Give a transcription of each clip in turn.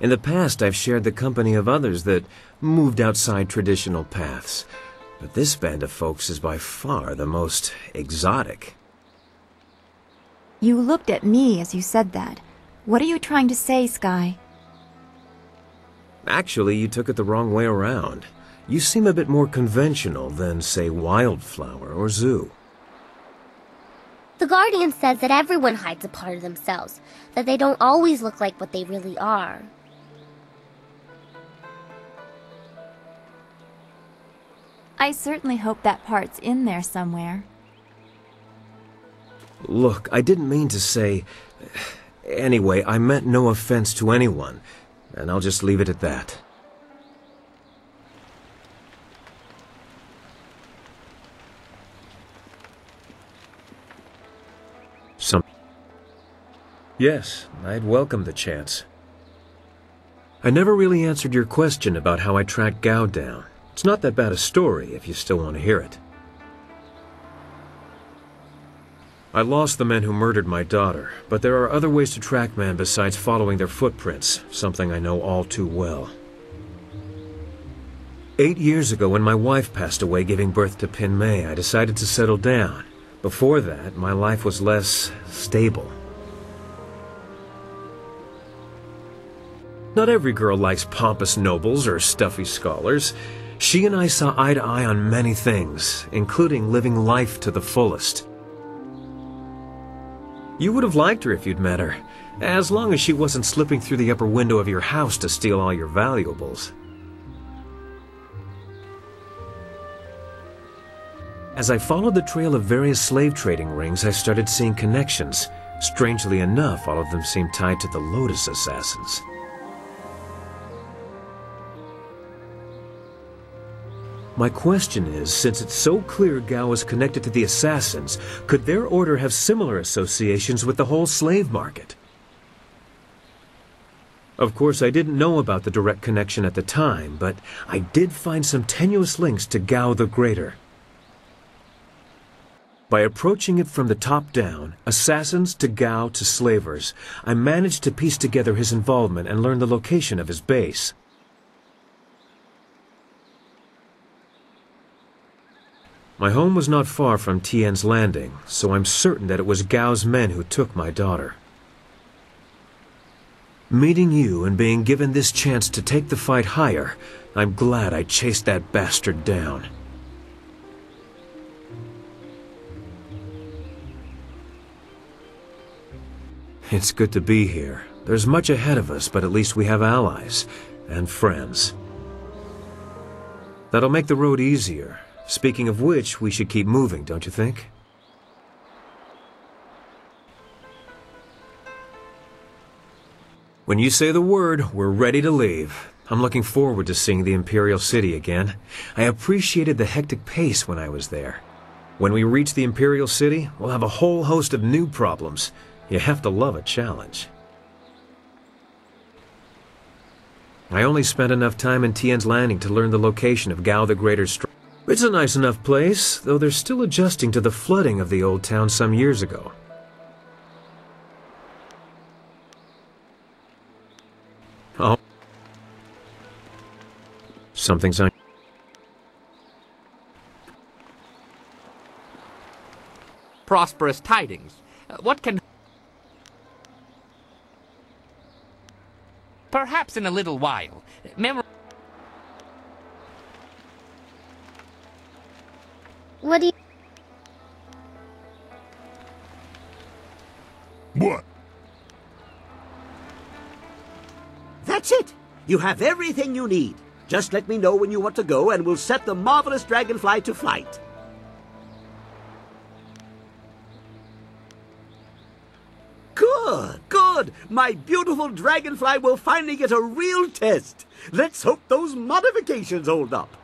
In the past, I've shared the company of others that moved outside traditional paths. But this band of folks is by far the most exotic. You looked at me as you said that. What are you trying to say, Sky? Actually, you took it the wrong way around. You seem a bit more conventional than, say, Wildflower or Zu. The Guardian says that everyone hides a part of themselves, that they don't always look like what they really are. I certainly hope that part's in there somewhere. Look, I didn't mean to say... Anyway, I meant no offense to anyone, and I'll just leave it at that. Some... Yes, I'd welcome the chance. I never really answered your question about how I tracked Gao down. It's not that bad a story if you still want to hear it. I lost the men who murdered my daughter, but there are other ways to track men besides following their footprints, something I know all too well. Eight years ago, when my wife passed away giving birth to Pin Mei, I decided to settle down. Before that, my life was less stable. Not every girl likes pompous nobles or stuffy scholars. She and I saw eye to eye on many things, including living life to the fullest. You would have liked her if you'd met her, as long as she wasn't slipping through the upper window of your house to steal all your valuables. As I followed the trail of various slave trading rings, I started seeing connections. Strangely enough, all of them seemed tied to the Lotus Assassins. My question is, since it's so clear Gao is connected to the Assassins, could their order have similar associations with the whole slave market? Of course, I didn't know about the direct connection at the time, but I did find some tenuous links to Gao the Greater. By approaching it from the top down, assassins to Gao to slavers, I managed to piece together his involvement and learn the location of his base. My home was not far from Tien's landing, so I'm certain that it was Gao's men who took my daughter. Meeting you and being given this chance to take the fight higher, I'm glad I chased that bastard down. It's good to be here. There's much ahead of us, but at least we have allies and friends. That'll make the road easier, Speaking of which, we should keep moving, don't you think? When you say the word, we're ready to leave. I'm looking forward to seeing the Imperial City again. I appreciated the hectic pace when I was there. When we reach the Imperial City, we'll have a whole host of new problems. You have to love a challenge. I only spent enough time in Tien's Landing to learn the location of Gao the Greater's stronghold. It's a nice enough place, though they're still adjusting to the flooding of the old town some years ago. Oh. Something's on... Prosperous tidings. Uh, what can... Perhaps in a little while. You have everything you need. Just let me know when you want to go and we'll set the marvelous dragonfly to flight. Good, good! My beautiful dragonfly will finally get a real test. Let's hope those modifications hold up.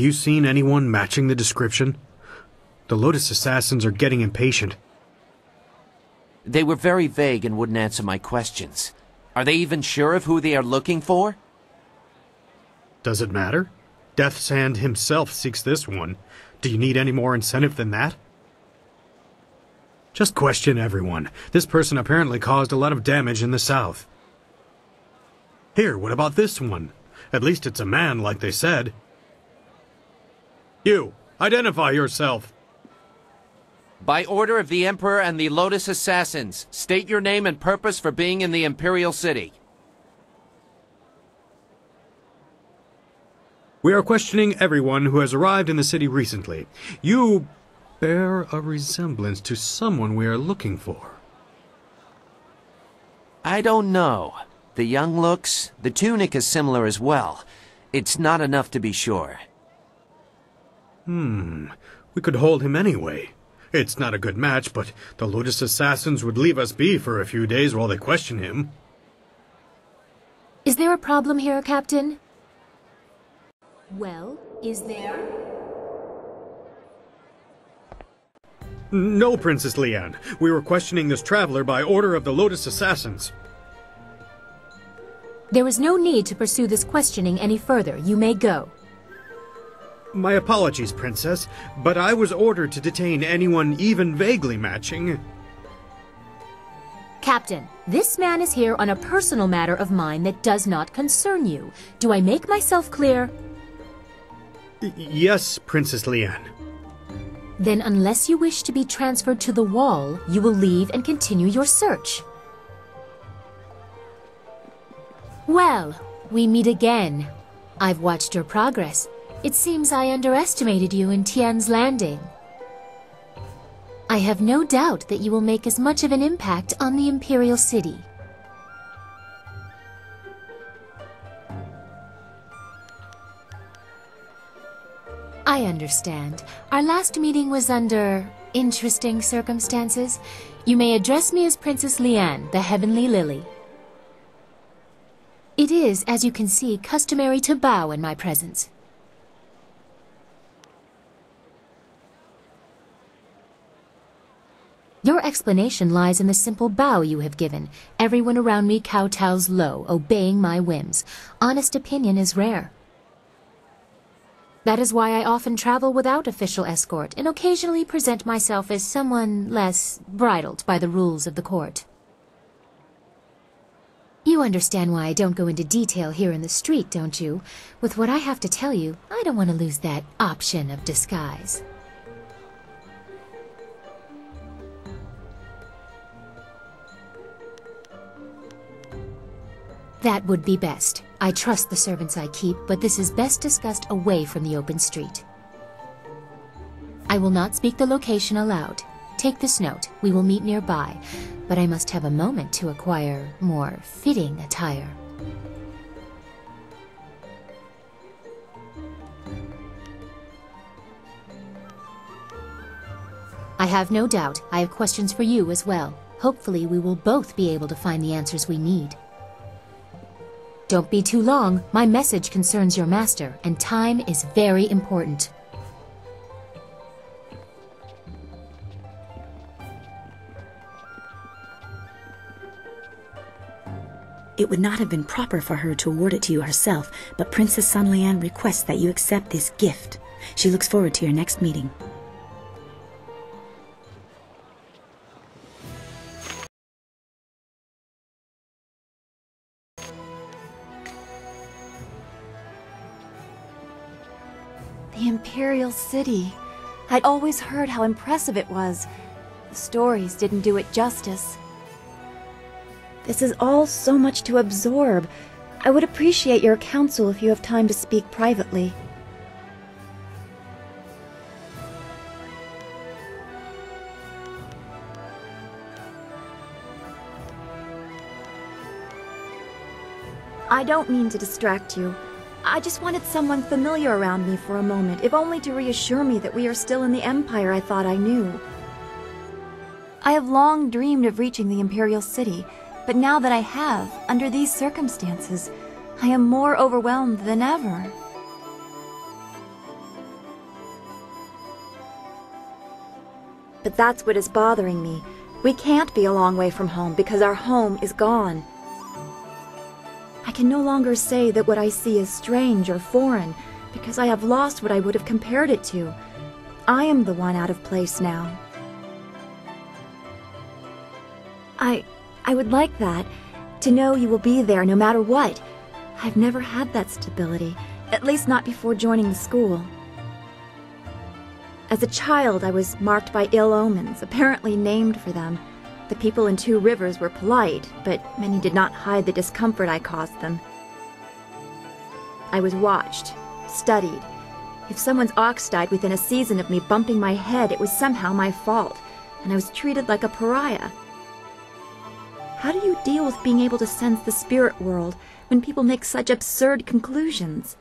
You seen anyone matching the description? The Lotus Assassins are getting impatient. They were very vague and wouldn't answer my questions. Are they even sure of who they are looking for? Does it matter? Death's Hand himself seeks this one. Do you need any more incentive than that? Just question everyone. This person apparently caused a lot of damage in the south. Here, what about this one? At least it's a man, like they said. You, identify yourself. By order of the Emperor and the Lotus Assassins, state your name and purpose for being in the Imperial City. We are questioning everyone who has arrived in the city recently. You bear a resemblance to someone we are looking for. I don't know. The young looks, the tunic is similar as well. It's not enough to be sure. Hmm, we could hold him anyway. It's not a good match, but the Lotus Assassins would leave us be for a few days while they question him. Is there a problem here, Captain? Well, is there? No, Princess Lian. We were questioning this traveler by order of the Lotus Assassins. There is no need to pursue this questioning any further. You may go. My apologies, Princess, but I was ordered to detain anyone even vaguely matching. Captain, this man is here on a personal matter of mine that does not concern you. Do I make myself clear? Y- yes, Princess Lian. Then unless you wish to be transferred to the wall, you will leave and continue your search. Well, we meet again. I've watched your progress. It seems I underestimated you in Tien's Landing. I have no doubt that you will make as much of an impact on the Imperial City. I understand. Our last meeting was under interesting circumstances. You may address me as Princess Lian, the Heavenly Lily. It is, as you can see, customary to bow in my presence. Your explanation lies in the simple bow you have given. Everyone around me kowtows low, obeying my whims. Honest opinion is rare. That is why I often travel without official escort and occasionally present myself as someone less bridled by the rules of the court. You understand why I don't go into detail here in the street, don't you? With what I have to tell you, I don't want to lose that option of disguise. That would be best. I trust the servants I keep, but this is best discussed away from the open street. I will not speak the location aloud. Take this note. We will meet nearby, but I must have a moment to acquire more fitting attire. I have no doubt I have questions for you as well. Hopefully we will both be able to find the answers we need. Don't be too long. My message concerns your master, and time is very important. It would not have been proper for her to award it to you herself, but Princess Sun Lian requests that you accept this gift. She looks forward to your next meeting. Imperial City. I'd always heard how impressive it was. The stories didn't do it justice. This is all so much to absorb. I would appreciate your counsel if you have time to speak privately. I don't mean to distract you. I just wanted someone familiar around me for a moment, if only to reassure me that we are still in the Empire I thought I knew. I have long dreamed of reaching the Imperial City, but now that I have, under these circumstances, I am more overwhelmed than ever. But that's what is bothering me. We can't be a long way from home because our home is gone. Can no longer say that what I see is strange or foreign because I have lost what I would have compared it to. I am the one out of place now. I. I would like that. To know you will be there no matter what. I've never had that stability, at least not before joining the school. As a child, I was marked by ill omens, apparently named for them. The people in Two Rivers were polite, but many did not hide the discomfort I caused them. I was watched, studied. If someone's ox died within a season of me bumping my head, it was somehow my fault, and I was treated like a pariah. How do you deal with being able to sense the spirit world when people make such absurd conclusions?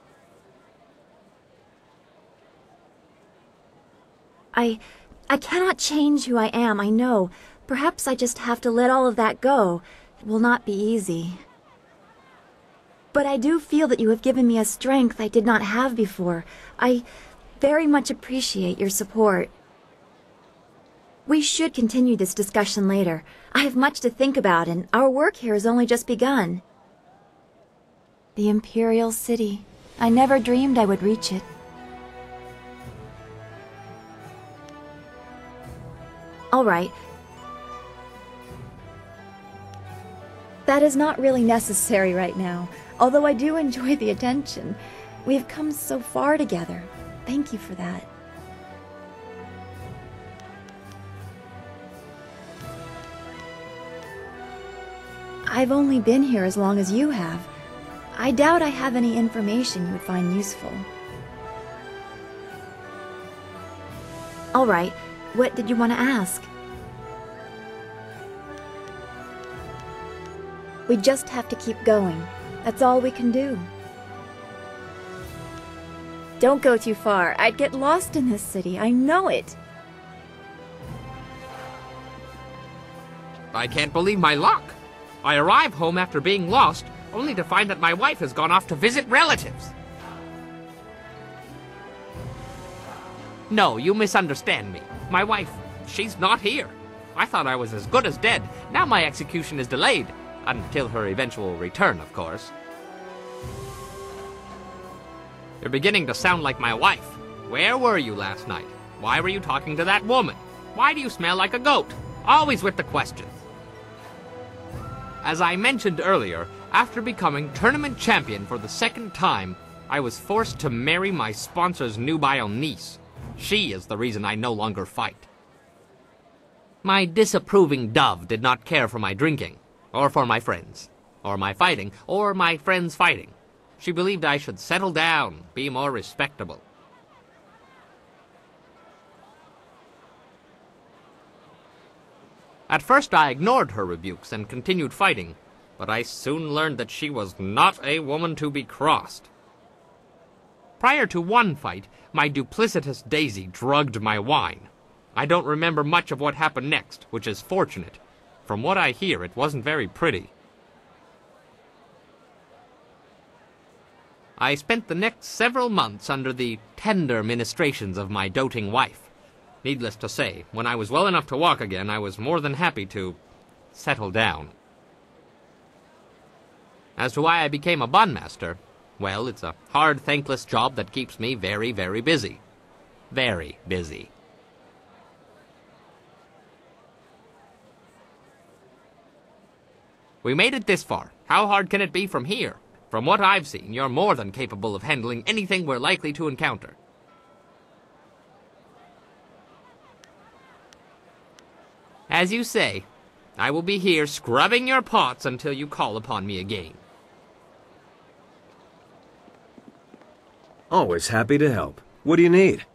I. I cannot change who I am, I know. Perhaps I just have to let all of that go. It will not be easy. But I do feel that you have given me a strength I did not have before. I very much appreciate your support. We should continue this discussion later. I have much to think about, and our work here has only just begun. The Imperial City. I never dreamed I would reach it. All right. That is not really necessary right now, although I do enjoy the attention. We have come so far together. Thank you for that. I've only been here as long as you have. I doubt I have any information you would find useful. All right. What did you want to ask? We just have to keep going. That's all we can do. Don't go too far. I'd get lost in this city. I know it. I can't believe my luck. I arrive home after being lost, only to find that my wife has gone off to visit relatives. No, you misunderstand me. My wife, she's not here. I thought I was as good as dead. Now my execution is delayed. Until her eventual return, of course. You're beginning to sound like my wife. Where were you last night? Why were you talking to that woman? Why do you smell like a goat? Always with the questions. As I mentioned earlier, after becoming tournament champion for the second time, I was forced to marry my sponsor's nubile niece. She is the reason I no longer fight. My disapproving dove did not care for my drinking, or for my friends, or my fighting, or my friends fighting. She believed I should settle down, be more respectable. At first I ignored her rebukes and continued fighting, but I soon learned that she was not a woman to be crossed. Prior to one fight, my duplicitous Daisy drugged my wine. I don't remember much of what happened next, which is fortunate. From what I hear, it wasn't very pretty. I spent the next several months under the tender ministrations of my doting wife. Needless to say, when I was well enough to walk again, I was more than happy to settle down. As to why I became a bondmaster, well, it's a hard, thankless job that keeps me very, very busy. Very busy. We made it this far. How hard can it be from here? From what I've seen, you're more than capable of handling anything we're likely to encounter. As you say, I will be here scrubbing your pots until you call upon me again. Always happy to help. What do you need?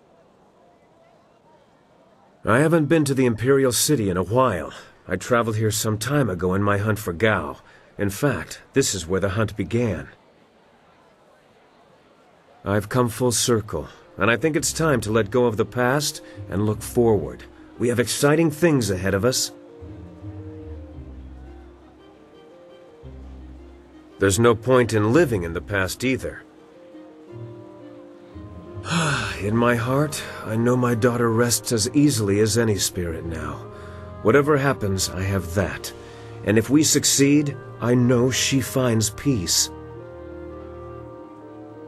I haven't been to the Imperial City in a while. I traveled here some time ago in my hunt for Gao. In fact, this is where the hunt began. I've come full circle, and I think it's time to let go of the past and look forward. We have exciting things ahead of us. There's no point in living in the past either. in my heart, I know my daughter rests as easily as any spirit now. Whatever happens, I have that. And if we succeed, I know she finds peace.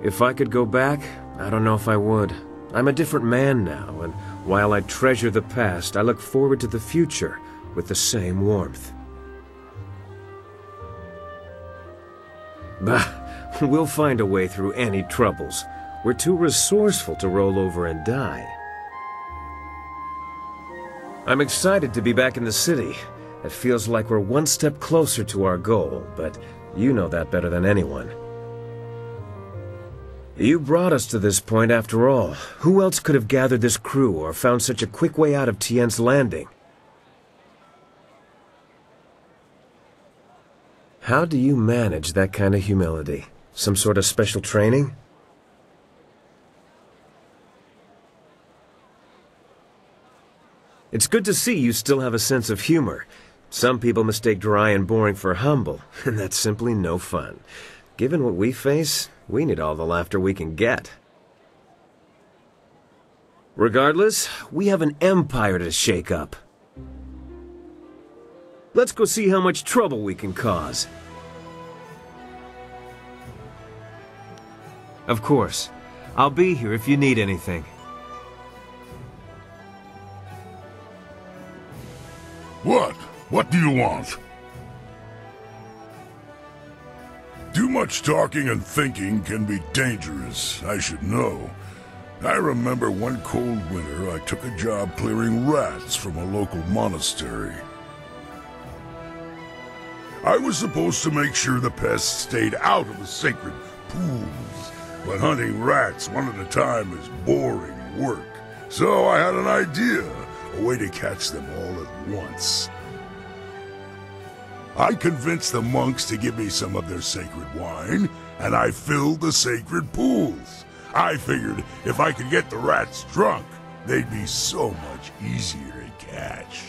If I could go back, I don't know if I would. I'm a different man now, and while I treasure the past, I look forward to the future with the same warmth. Bah, we'll find a way through any troubles. We're too resourceful to roll over and die. I'm excited to be back in the city. It feels like we're one step closer to our goal, but you know that better than anyone. You brought us to this point after all. Who else could have gathered this crew or found such a quick way out of Tien's Landing? How do you manage that kind of humility? Some sort of special training? It's good to see you still have a sense of humor. Some people mistake dry and boring for humble, and that's simply no fun. Given what we face, we need all the laughter we can get. Regardless, we have an empire to shake up. Let's go see how much trouble we can cause. Of course. I'll be here if you need anything. What? What do you want? Too much talking and thinking can be dangerous, I should know. I remember one cold winter I took a job clearing rats from a local monastery. I was supposed to make sure the pests stayed out of the sacred pools, but hunting rats one at a time is boring work. So I had an idea, a way to catch them all at once. I convinced the monks to give me some of their sacred wine, and I filled the sacred pools. I figured if I could get the rats drunk, they'd be so much easier to catch.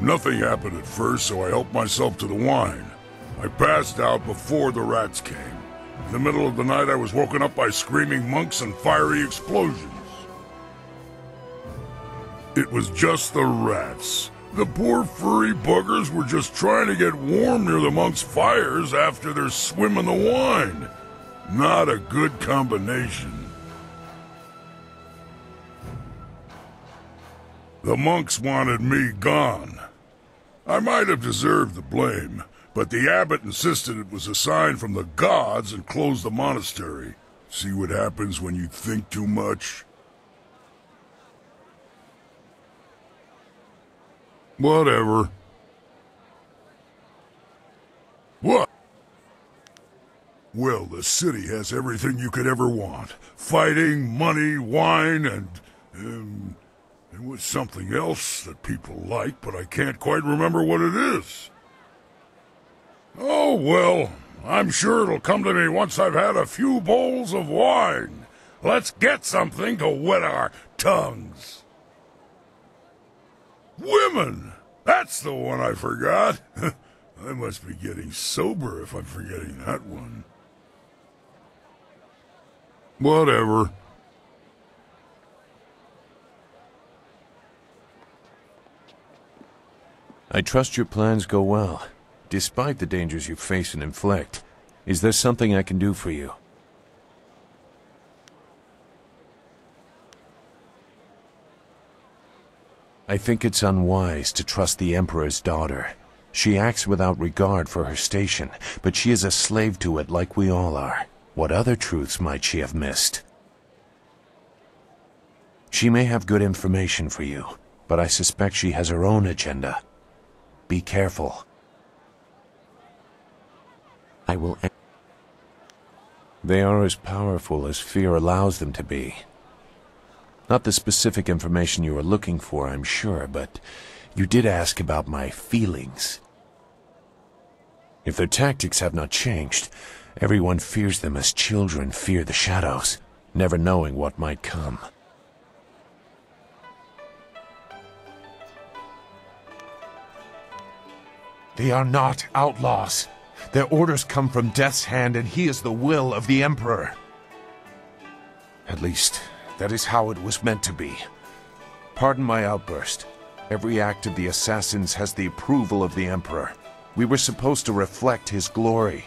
Nothing happened at first, so I helped myself to the wine. I passed out before the rats came. In the middle of the night, I was woken up by screaming monks and fiery explosions. It was just the rats. The poor furry buggers were just trying to get warm near the monks' fires after their swim in the wine. Not a good combination. The monks wanted me gone. I might have deserved the blame, but the abbot insisted it was a sign from the gods and closed the monastery. See what happens when you think too much? Whatever. What? Well, the city has everything you could ever want. Fighting, money, wine, and... Um, it was something else that people like, but I can't quite remember what it is. Oh, well, I'm sure it'll come to me once I've had a few bowls of wine. Let's get something to wet our tongues. Women! That's the one I forgot. I must be getting sober if I'm forgetting that one. Whatever. I trust your plans go well, despite the dangers you face and inflict. Is there something I can do for you? I think it's unwise to trust the Emperor's daughter. She acts without regard for her station, but she is a slave to it like we all are. What other truths might she have missed? She may have good information for you, but I suspect she has her own agenda. Be careful. I will... They are as powerful as fear allows them to be. Not the specific information you are looking for, I'm sure, but you did ask about my feelings. If their tactics have not changed, everyone fears them as children fear the shadows, never knowing what might come. They are not outlaws. Their orders come from Death's Hand, and he is the will of the Emperor. At least, that is how it was meant to be. Pardon my outburst. Every act of the assassins has the approval of the Emperor. We were supposed to reflect his glory.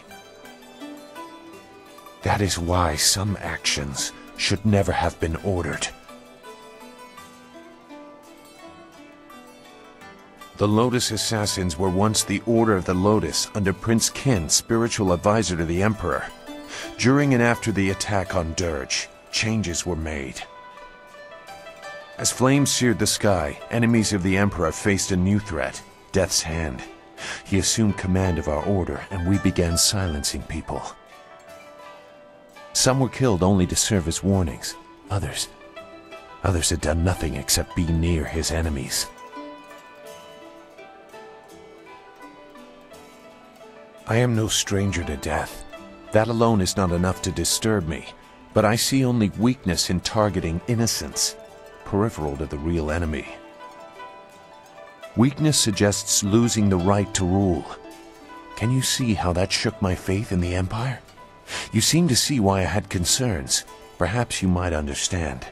That is why some actions should never have been ordered. The Lotus Assassins were once the Order of the Lotus under Prince Qin, spiritual advisor to the Emperor. During and after the attack on Dirge, changes were made. As flames seared the sky, enemies of the Emperor faced a new threat, Death's Hand. He assumed command of our order, and we began silencing people. Some were killed only to serve as warnings. Others... Others had done nothing except be near his enemies. I am no stranger to death. That alone is not enough to disturb me, but I see only weakness in targeting innocence, peripheral to the real enemy. Weakness suggests losing the right to rule. Can you see how that shook my faith in the Empire? You seem to see why I had concerns. Perhaps you might understand.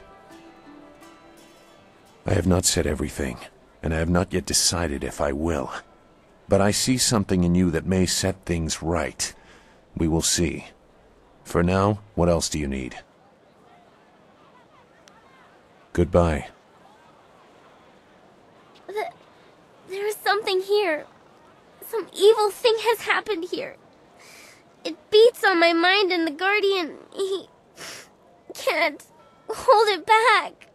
I have not said everything, and I have not yet decided if I will. But I see something in you that may set things right. We will see. For now, what else do you need? Goodbye. Th there is something here. Some evil thing has happened here. It beats on my mind and the Guardian, he can't hold it back.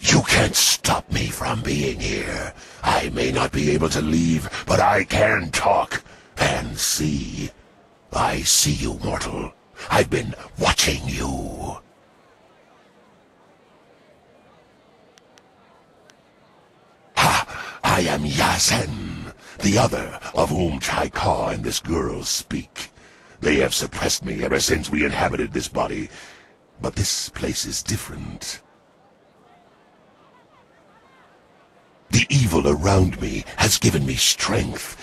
You can't stop me from being here. I may not be able to leave, but I can talk and see. I see you, mortal. I've been watching you. Ha! I am Yasen, the other of whom Chai Ka and this girl speak. They have suppressed me ever since we inhabited this body, but this place is different. The evil around me has given me strength,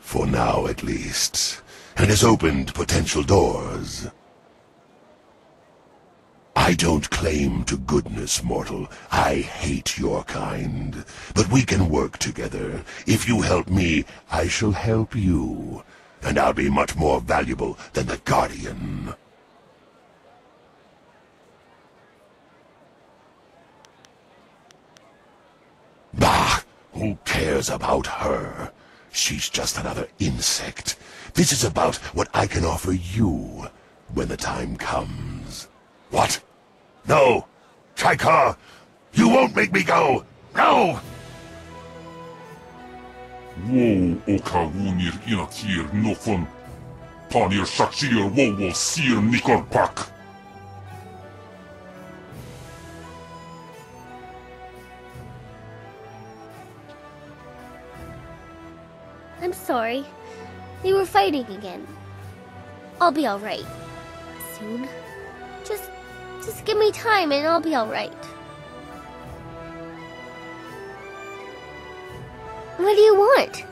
for now at least, and has opened potential doors. I don't claim to goodness, mortal. I hate your kind. But we can work together. If you help me, I shall help you. And I'll be much more valuable than the Guardian. Bah! Who cares about her? She's just another insect. This is about what I can offer you when the time comes. What? No! Chai Ka! You won't make me go! No! Wo oka wunir inatir nofun. Panir shakshir wo wo sir nikor pak. I'm sorry. They were fighting again. I'll be alright. Soon. Just give me time and I'll be alright. What do you want?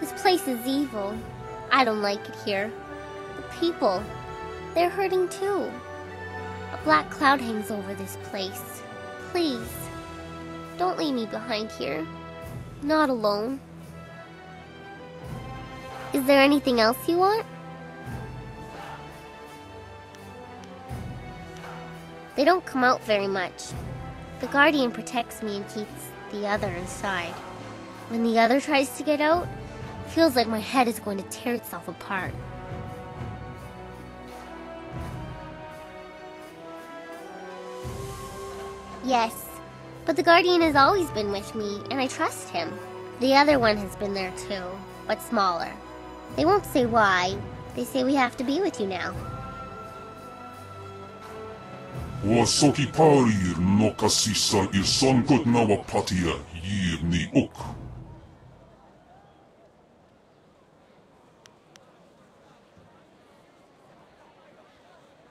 This place is evil. I don't like it here. The people, they're hurting too. A black cloud hangs over this place. Please, don't leave me behind here. Not alone. Is there anything else you want? They don't come out very much. The Guardian protects me and keeps the other inside. When the other tries to get out, it feels like my head is going to tear itself apart. Yes, but the Guardian has always been with me, and I trust him. The other one has been there too, but smaller. They won't say why. They say we have to be with you now. Wa soki parir no kasisa ir sonkot nawa patia yir ni uk.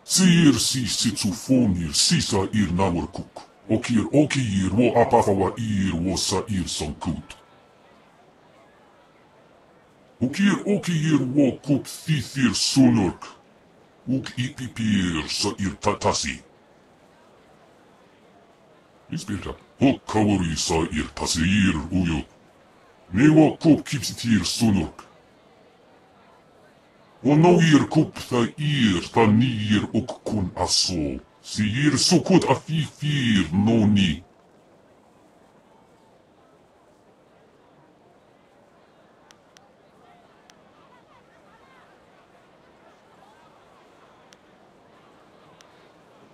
Sir si sitsufomir sisa ir nawarkuk. Okir okir wo apafawa ir wo sa ir sankut. Okir okir wo kup thithir sunurk. Uk ipipir sa ir tatasi. utbilda och kavalleriisa er passerar ujo. Neva kop kipsitir sunurk. Och nå er kopta er ta nier och kun asså. Sier så kod afi fir noni.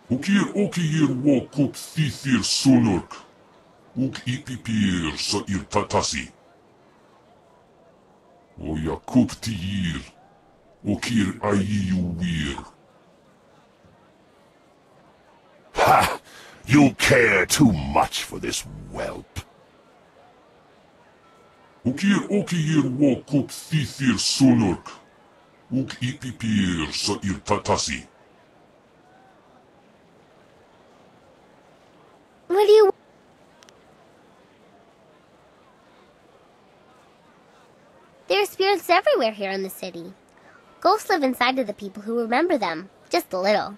Ukir okir wo kup thithir sunurk. Uk ipipir sa ir tatasi. O ja kup tir. Okir Ayuwir. Ha! You care too much for this whelp. Okir okir wo kup thithir sunurk. Uk ipipir sa ir tatasi. What do you... There are spirits everywhere here in the city. Ghosts live inside of the people who remember them, just a little.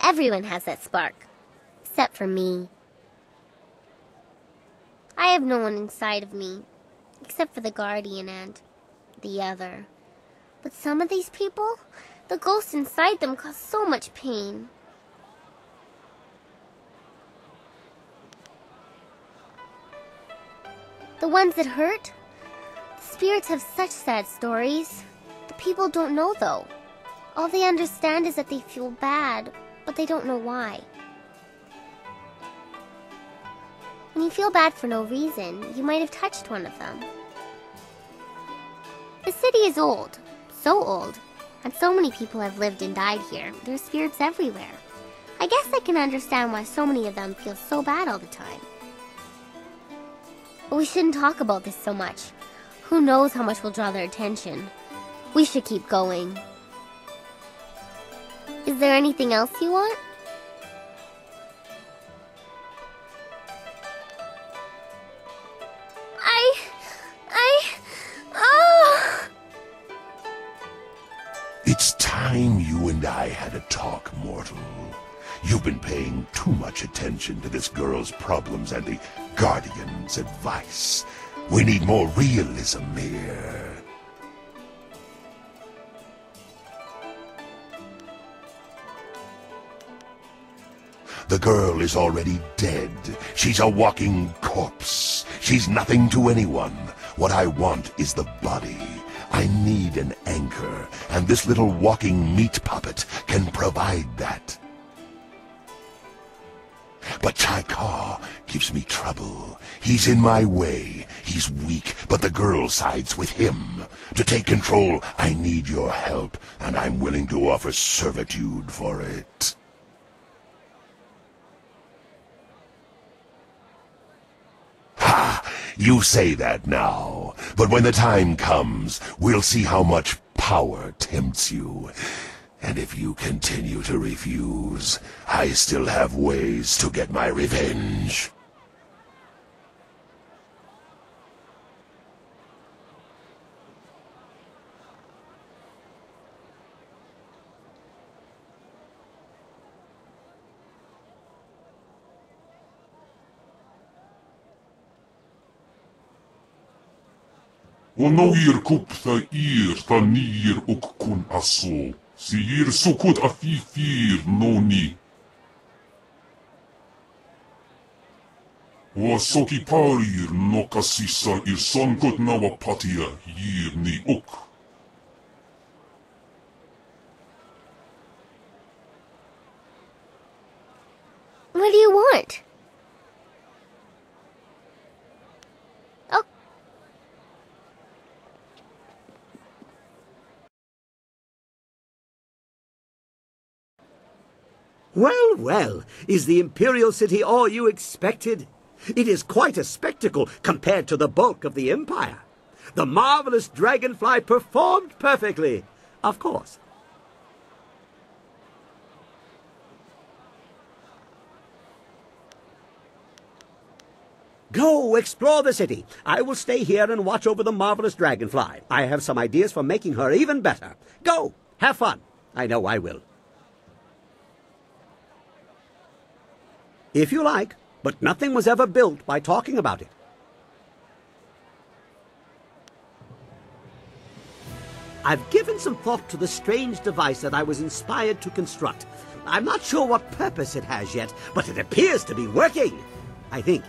Everyone has that spark. Except for me. I have no one inside of me, except for the guardian and the other. But some of these people, the ghosts inside them cause so much pain. The ones that hurt? The spirits have such sad stories. The people don't know though. All they understand is that they feel bad, but they don't know why. When you feel bad for no reason, you might have touched one of them. The city is old, so old, and so many people have lived and died here. There are spirits everywhere. I guess I can understand why so many of them feel so bad all the time. We shouldn't talk about this so much. Who knows how much will draw their attention. We should keep going. Is there anything else you want? I... I... Oh! It's time you and I had a talk, mortal. You've been paying too much attention to this girl's problems and the Guardian's advice. We need more realism here. The girl is already dead. She's a walking corpse. She's nothing to anyone. What I want is the body. I need an anchor, and this little walking meat puppet can provide that. But Chai Ka gives me trouble. He's in my way. He's weak, but the girl sides with him. To take control, I need your help, and I'm willing to offer servitude for it. Ha! You say that now, but when the time comes, we'll see how much power tempts you. And if you continue to refuse, I still have ways to get my revenge. Noir kupta ir ta nir Sir sukut afifir noni. Och soki parir no kasisa ir patia yir ni uk. What do you want? Well, well, is the Imperial City all you expected? It is quite a spectacle compared to the bulk of the Empire. The marvelous dragonfly performed perfectly, of course. Go explore the city. I will stay here and watch over the marvelous dragonfly. I have some ideas for making her even better. Go, have fun. I know I will. If you like, but nothing was ever built by talking about it. I've given some thought to the strange device that I was inspired to construct. I'm not sure what purpose it has yet, but it appears to be working. I think.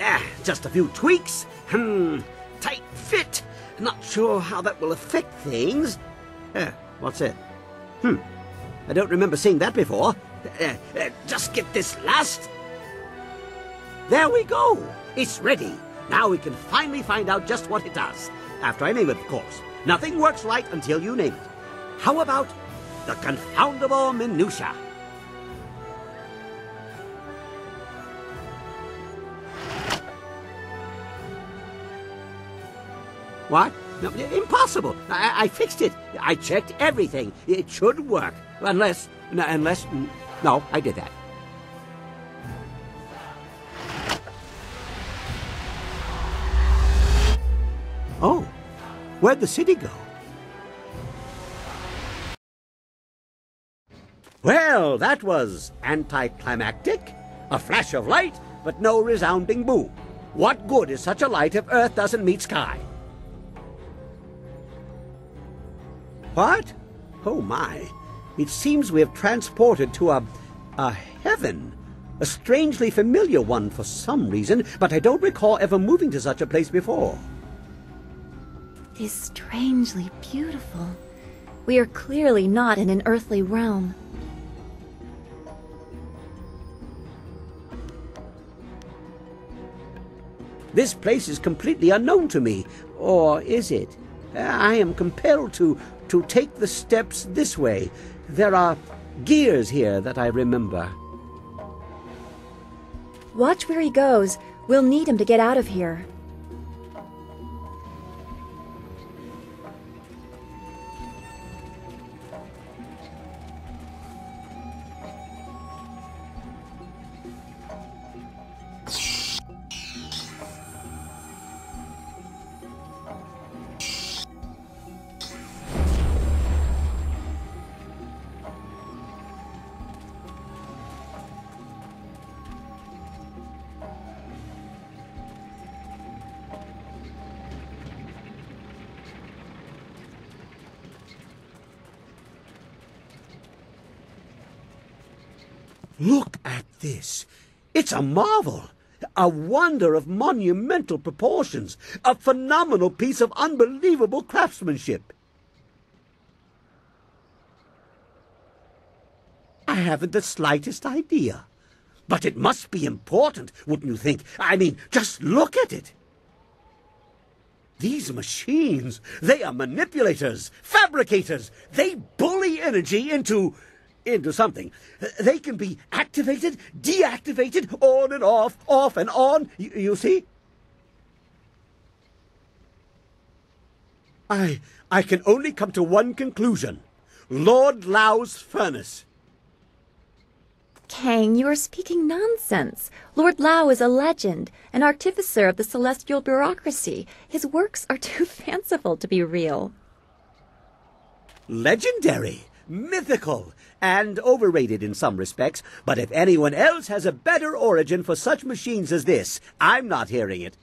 Ah, just a few tweaks. Hmm, tight fit. Not sure how that will affect things. Eh, what's it? Hmm, I don't remember seeing that before. Uh, uh, just get this last. There we go. It's ready. Now we can finally find out just what it does. After I name it, of course. Nothing works right until you name it. How about the confoundable minutia? What? No, impossible. I, I fixed it. I checked everything. It should work. Unless, unless, no, I did that. Oh, where'd the city go? Well, that was anticlimactic. A flash of light, but no resounding boom. What good is such a light if Earth doesn't meet sky? What? Oh my. It seems we have transported to a. a heaven. A strangely familiar one for some reason, but I don't recall ever moving to such a place before. It is strangely beautiful. We are clearly not in an earthly realm. This place is completely unknown to me. Or is it? I am compelled to, to take the steps this way. There are gears here that I remember. Watch where he goes. We'll need him to get out of here. A marvel. A wonder of monumental proportions. A phenomenal piece of unbelievable craftsmanship. I haven't the slightest idea. But it must be important, wouldn't you think? I mean, just look at it. These machines, they are manipulators, fabricators. They bully energy into into something. They can be activated, deactivated, on and off, off and on. You, you see? I I can only come to one conclusion. Lord Lao's furnace. Kang, you are speaking nonsense. Lord Lao is a legend, an artificer of the celestial bureaucracy. His works are too fanciful to be real. Legendary, mythical, and overrated in some respects, but if anyone else has a better origin for such machines as this, I'm not hearing it.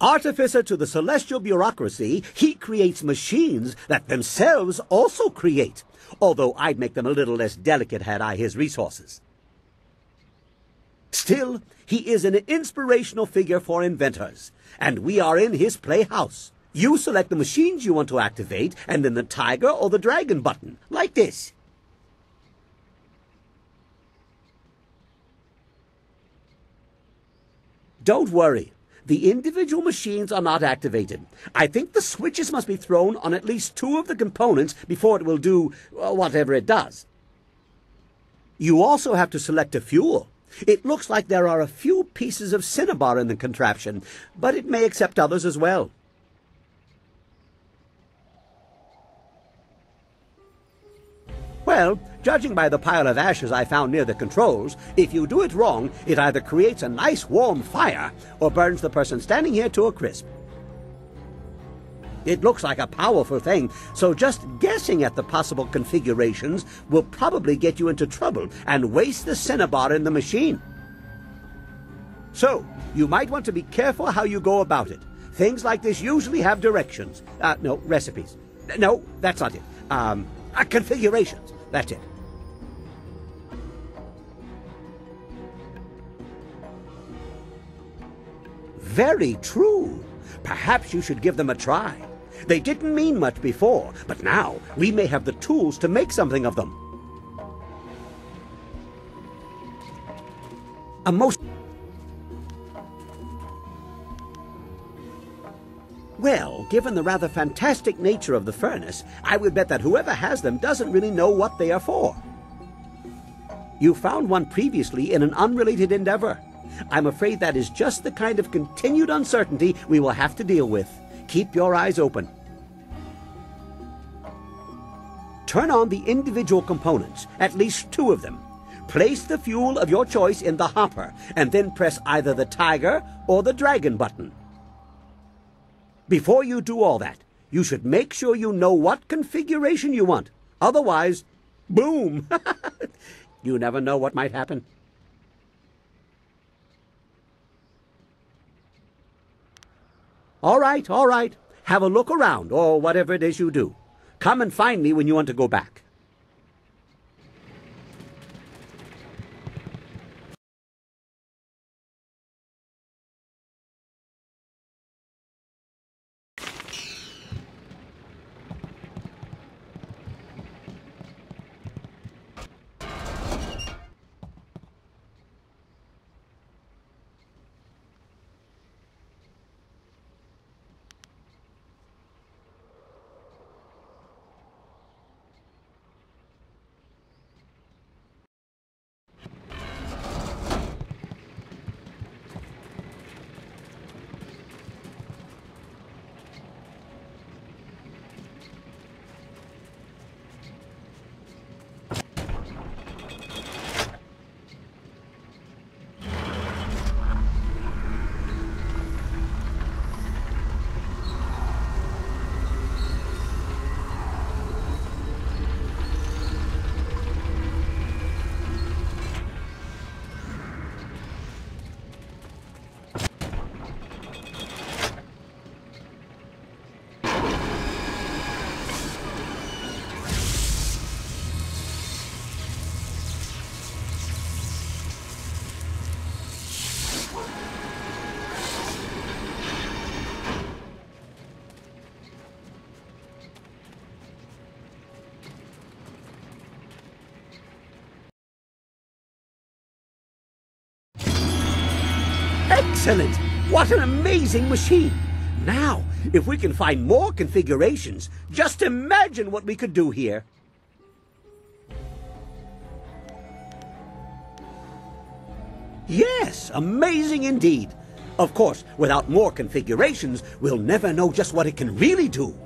Artificer to the celestial bureaucracy, he creates machines that themselves also create, although I'd make them a little less delicate had I his resources. Still, he is an inspirational figure for inventors, and we are in his playhouse. You select the machines you want to activate, and then the tiger or the dragon button, like this. Don't worry. The individual machines are not activated. I think the switches must be thrown on at least two of the components before it will do uh, whatever it does. You also have to select a fuel. It looks like there are a few pieces of cinnabar in the contraption, but it may accept others as well. Well, judging by the pile of ashes I found near the controls, if you do it wrong, it either creates a nice warm fire or burns the person standing here to a crisp. It looks like a powerful thing, so just guessing at the possible configurations will probably get you into trouble and waste the cinnabar in the machine. So, you might want to be careful how you go about it. Things like this usually have directions. Uh, no, recipes. No, that's not it. Um, uh, configurations. That's it. Very true. Perhaps you should give them a try. They didn't mean much before, but now we may have the tools to make something of them. A most... Well, given the rather fantastic nature of the furnace, I would bet that whoever has them doesn't really know what they are for. You found one previously in an unrelated endeavor. I'm afraid that is just the kind of continued uncertainty we will have to deal with. Keep your eyes open. Turn on the individual components, at least two of them. Place the fuel of your choice in the hopper, and then press either the tiger or the dragon button. Before you do all that, you should make sure you know what configuration you want. Otherwise, boom! you never know what might happen. All right, all right. Have a look around, or whatever it is you do. Come and find me when you want to go back. Excellent! What an amazing machine! Now, if we can find more configurations, just imagine what we could do here. Yes, amazing indeed. Of course, without more configurations, we'll never know just what it can really do.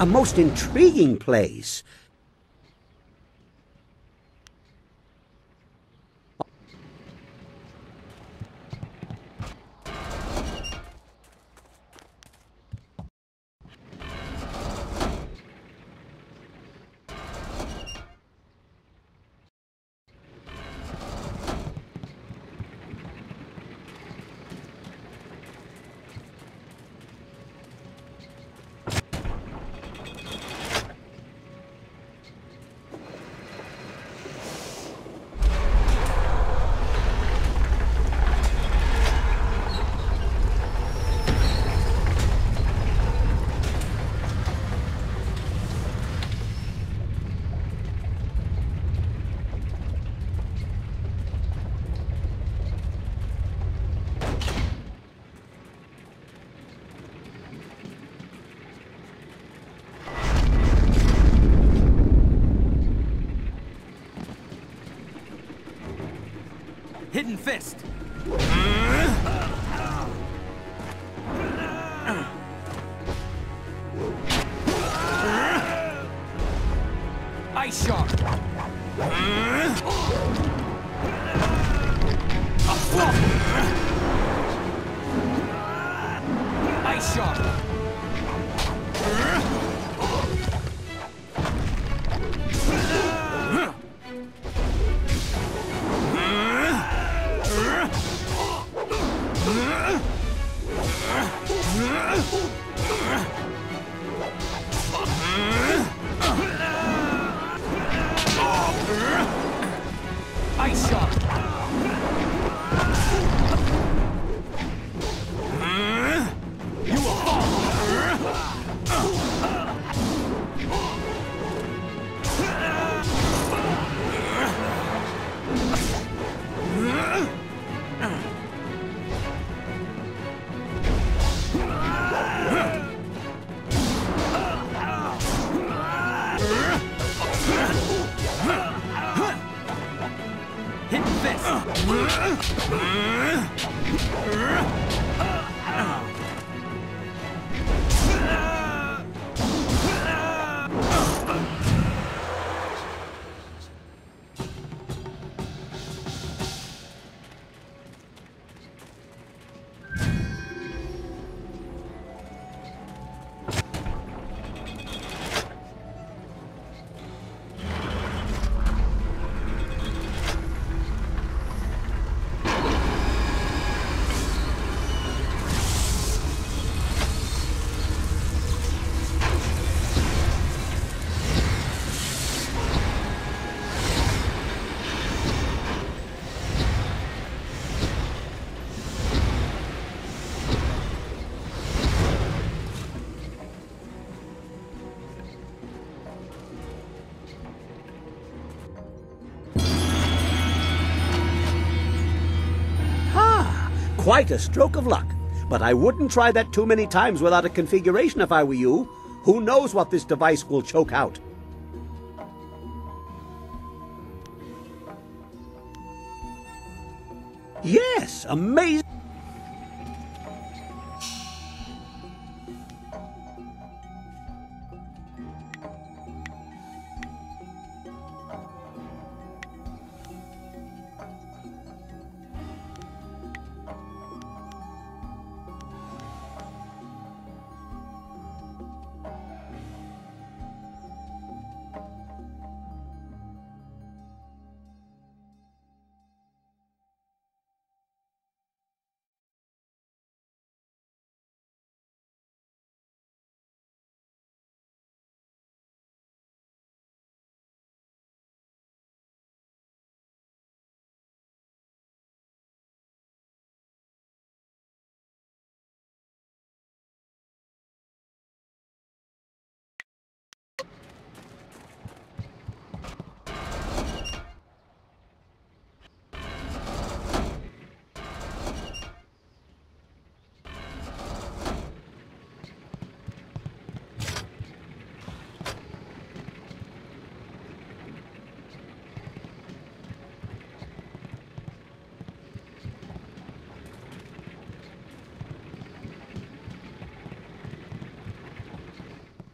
A most intriguing place. Fist. Quite a stroke of luck. But I wouldn't try that too many times without a configuration if I were you. Who knows what this device will choke out? Yes, amazing.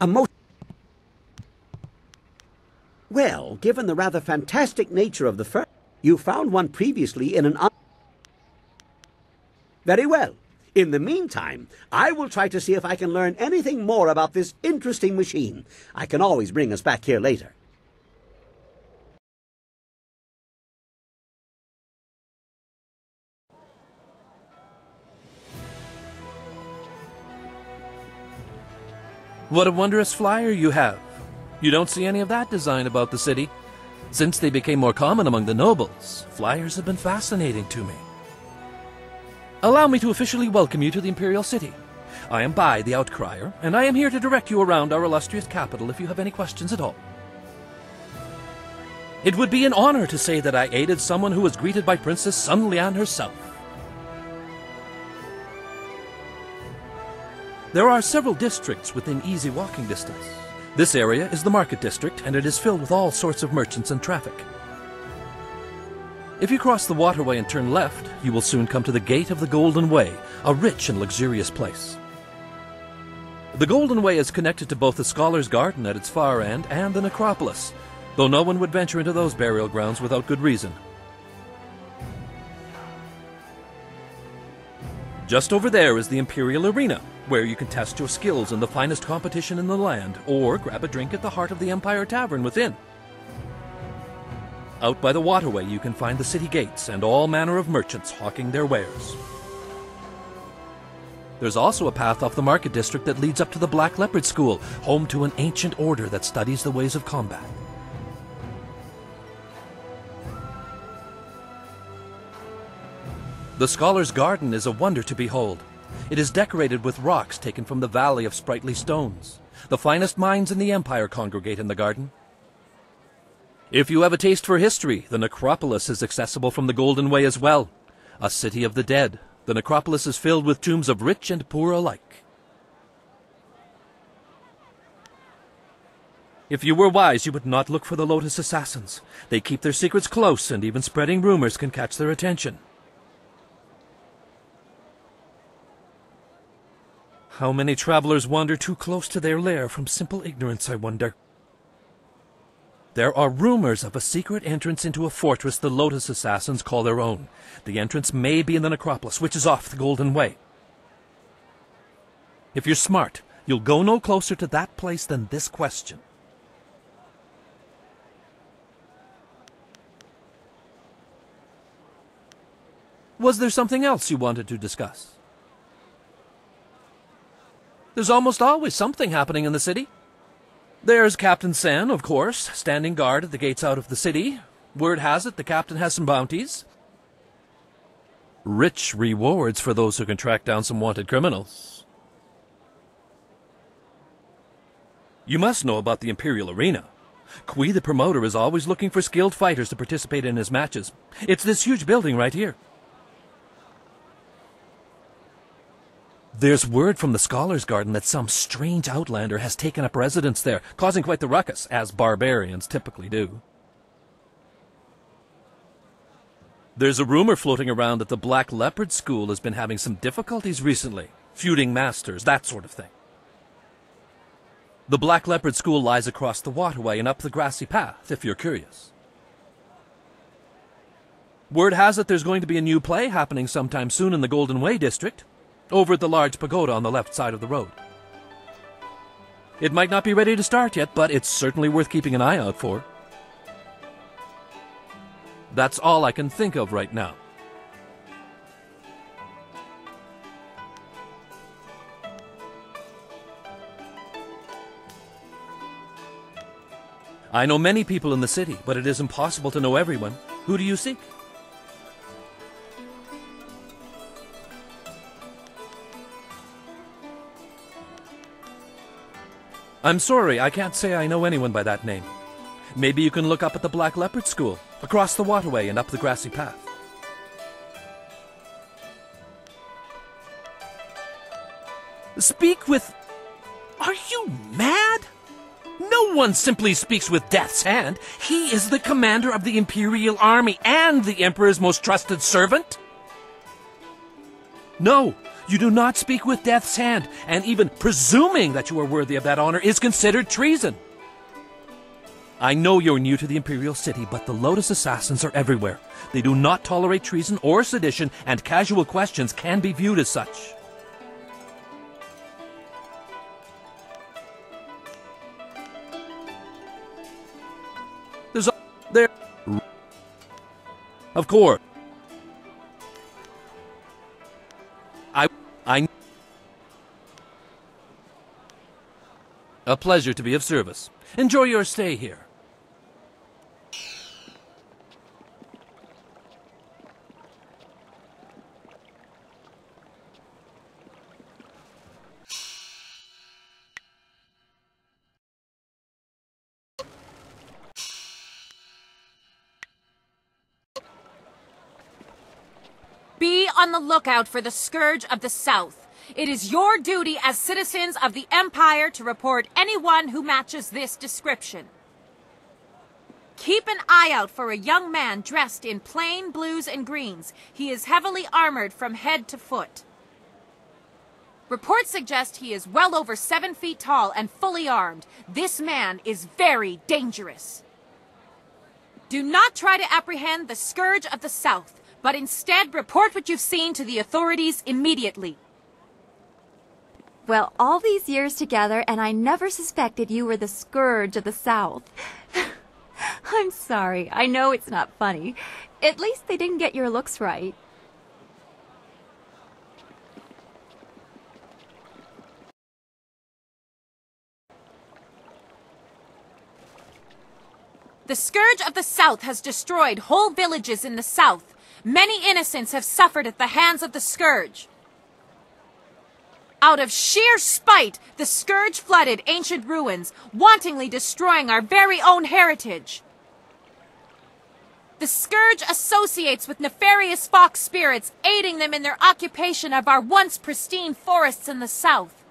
emotion. Well, given the rather fantastic nature of the firm, you found one previously in an un Very well. In the meantime, I will try to see if I can learn anything more about this interesting machine. I can always bring us back here later. What a wondrous flyer you have. You don't see any of that design about the city. Since they became more common among the nobles, flyers have been fascinating to me. Allow me to officially welcome you to the Imperial City. I am Bai, the Outcrier, and I am here to direct you around our illustrious capital if you have any questions at all. It would be an honor to say that I aided someone who was greeted by Princess Sun Lian herself. There are several districts within easy walking distance. This area is the market district, and it is filled with all sorts of merchants and traffic. If you cross the waterway and turn left, you will soon come to the Gate of the Golden Way, a rich and luxurious place. The Golden Way is connected to both the Scholar's Garden at its far end and the Necropolis, though no one would venture into those burial grounds without good reason. Just over there is the Imperial Arena, where you can test your skills in the finest competition in the land, or grab a drink at the heart of the Empire Tavern within. Out by the waterway, you can find the city gates and all manner of merchants hawking their wares. There's also a path off the market district that leads up to the Black Leopard School, home to an ancient order that studies the ways of combat. The Scholar's Garden is a wonder to behold. It is decorated with rocks taken from the Valley of Sprightly Stones. The finest minds in the Empire congregate in the garden. If you have a taste for history, the necropolis is accessible from the Golden Way as well. A city of the dead, the necropolis is filled with tombs of rich and poor alike. If you were wise, you would not look for the Lotus Assassins. They keep their secrets close, and even spreading rumors can catch their attention. How many travelers wander too close to their lair from simple ignorance, I wonder? There are rumors of a secret entrance into a fortress the Lotus Assassins call their own. The entrance may be in the Necropolis, which is off the Golden Way. If you're smart, you'll go no closer to that place than this question. Was there something else you wanted to discuss? There's almost always something happening in the city. There's Captain Sen, of course, standing guard at the gates out of the city. Word has it the captain has some bounties. Rich rewards for those who can track down some wanted criminals. You must know about the Imperial Arena. Kui, the promoter, is always looking for skilled fighters to participate in his matches. It's this huge building right here. There's word from the Scholars' Garden that some strange outlander has taken up residence there, causing quite the ruckus, as barbarians typically do. There's a rumor floating around that the Black Leopard School has been having some difficulties recently, feuding masters, that sort of thing. The Black Leopard School lies across the waterway and up the grassy path, if you're curious. Word has it there's going to be a new play happening sometime soon in the Golden Way district, over at the large pagoda on the left side of the road. It might not be ready to start yet, but it's certainly worth keeping an eye out for. That's all I can think of right now. I know many people in the city, but it is impossible to know everyone. Who do you seek? I'm sorry, I can't say I know anyone by that name. Maybe you can look up at the Black Leopard School, across the waterway and up the grassy path. Speak with... Are you mad? No one simply speaks with Death's Hand. He is the commander of the Imperial Army and the Emperor's most trusted servant. No, you do not speak with Death's Hand, and even presuming that you are worthy of that honor is considered treason. I know you're new to the Imperial City, but the Lotus Assassins are everywhere. They do not tolerate treason or sedition, and casual questions can be viewed as such. There's a... there... Of course. I... A pleasure to be of service. Enjoy your stay here. On the lookout for the Scourge of the South. It is your duty as citizens of the Empire to report anyone who matches this description. Keep an eye out for a young man dressed in plain blues and greens. He is heavily armored from head to foot. Reports suggest he is well over seven feet tall and fully armed. This man is very dangerous. Do not try to apprehend the Scourge of the South, but instead report what you've seen to the authorities immediately. Well, all these years together, and I never suspected you were the scourge of the South. I'm sorry. I know it's not funny. At least they didn't get your looks right. The Scourge of the South has destroyed whole villages in the South. Many innocents have suffered at the hands of the Scourge. Out of sheer spite, the Scourge flooded ancient ruins, wantonly destroying our very own heritage. The Scourge associates with nefarious fox spirits, aiding them in their occupation of our once pristine forests in the south.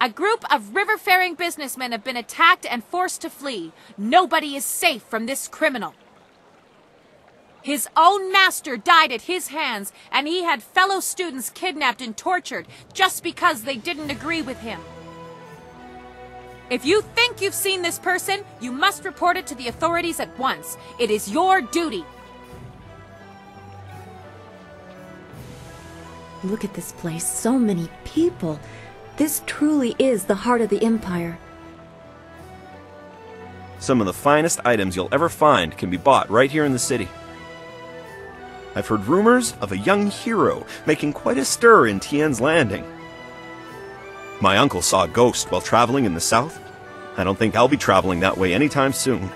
A group of river-faring businessmen have been attacked and forced to flee. Nobody is safe from this criminal. His own master died at his hands, and he had fellow students kidnapped and tortured just because they didn't agree with him. If you think you've seen this person, you must report it to the authorities at once. It is your duty. Look at this place. So many people. This truly is the heart of the Empire. Some of the finest items you'll ever find can be bought right here in the city. I've heard rumors of a young hero making quite a stir in Tien's Landing. My uncle saw a ghost while traveling in the south. I don't think I'll be traveling that way anytime soon.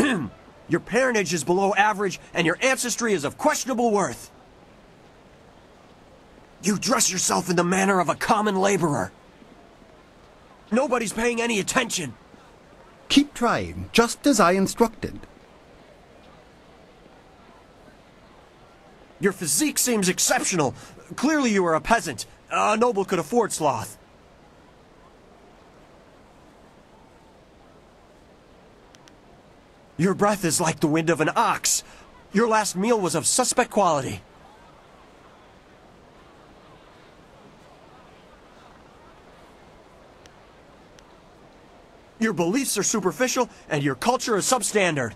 Your parentage is below average, and your ancestry is of questionable worth. You dress yourself in the manner of a common laborer. Nobody's paying any attention. Keep trying, just as I instructed. Your physique seems exceptional. Clearly you are a peasant. A noble could afford sloth. Your breath is like the wind of an ox. Your last meal was of suspect quality. Your beliefs are superficial, and your culture is substandard.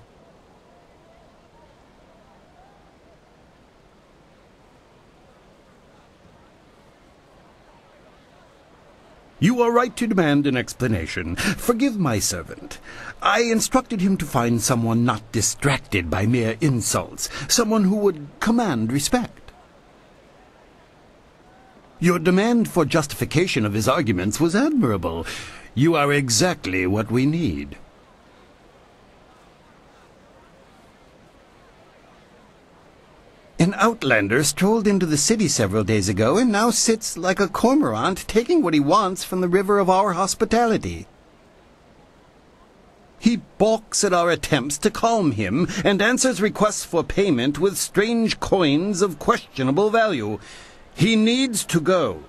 You are right to demand an explanation. Forgive my servant. I instructed him to find someone not distracted by mere insults, someone who would command respect. Your demand for justification of his arguments was admirable. You are exactly what we need. An outlander strolled into the city several days ago and now sits like a cormorant taking what he wants from the river of our hospitality. He balks at our attempts to calm him and answers requests for payment with strange coins of questionable value. He needs to go.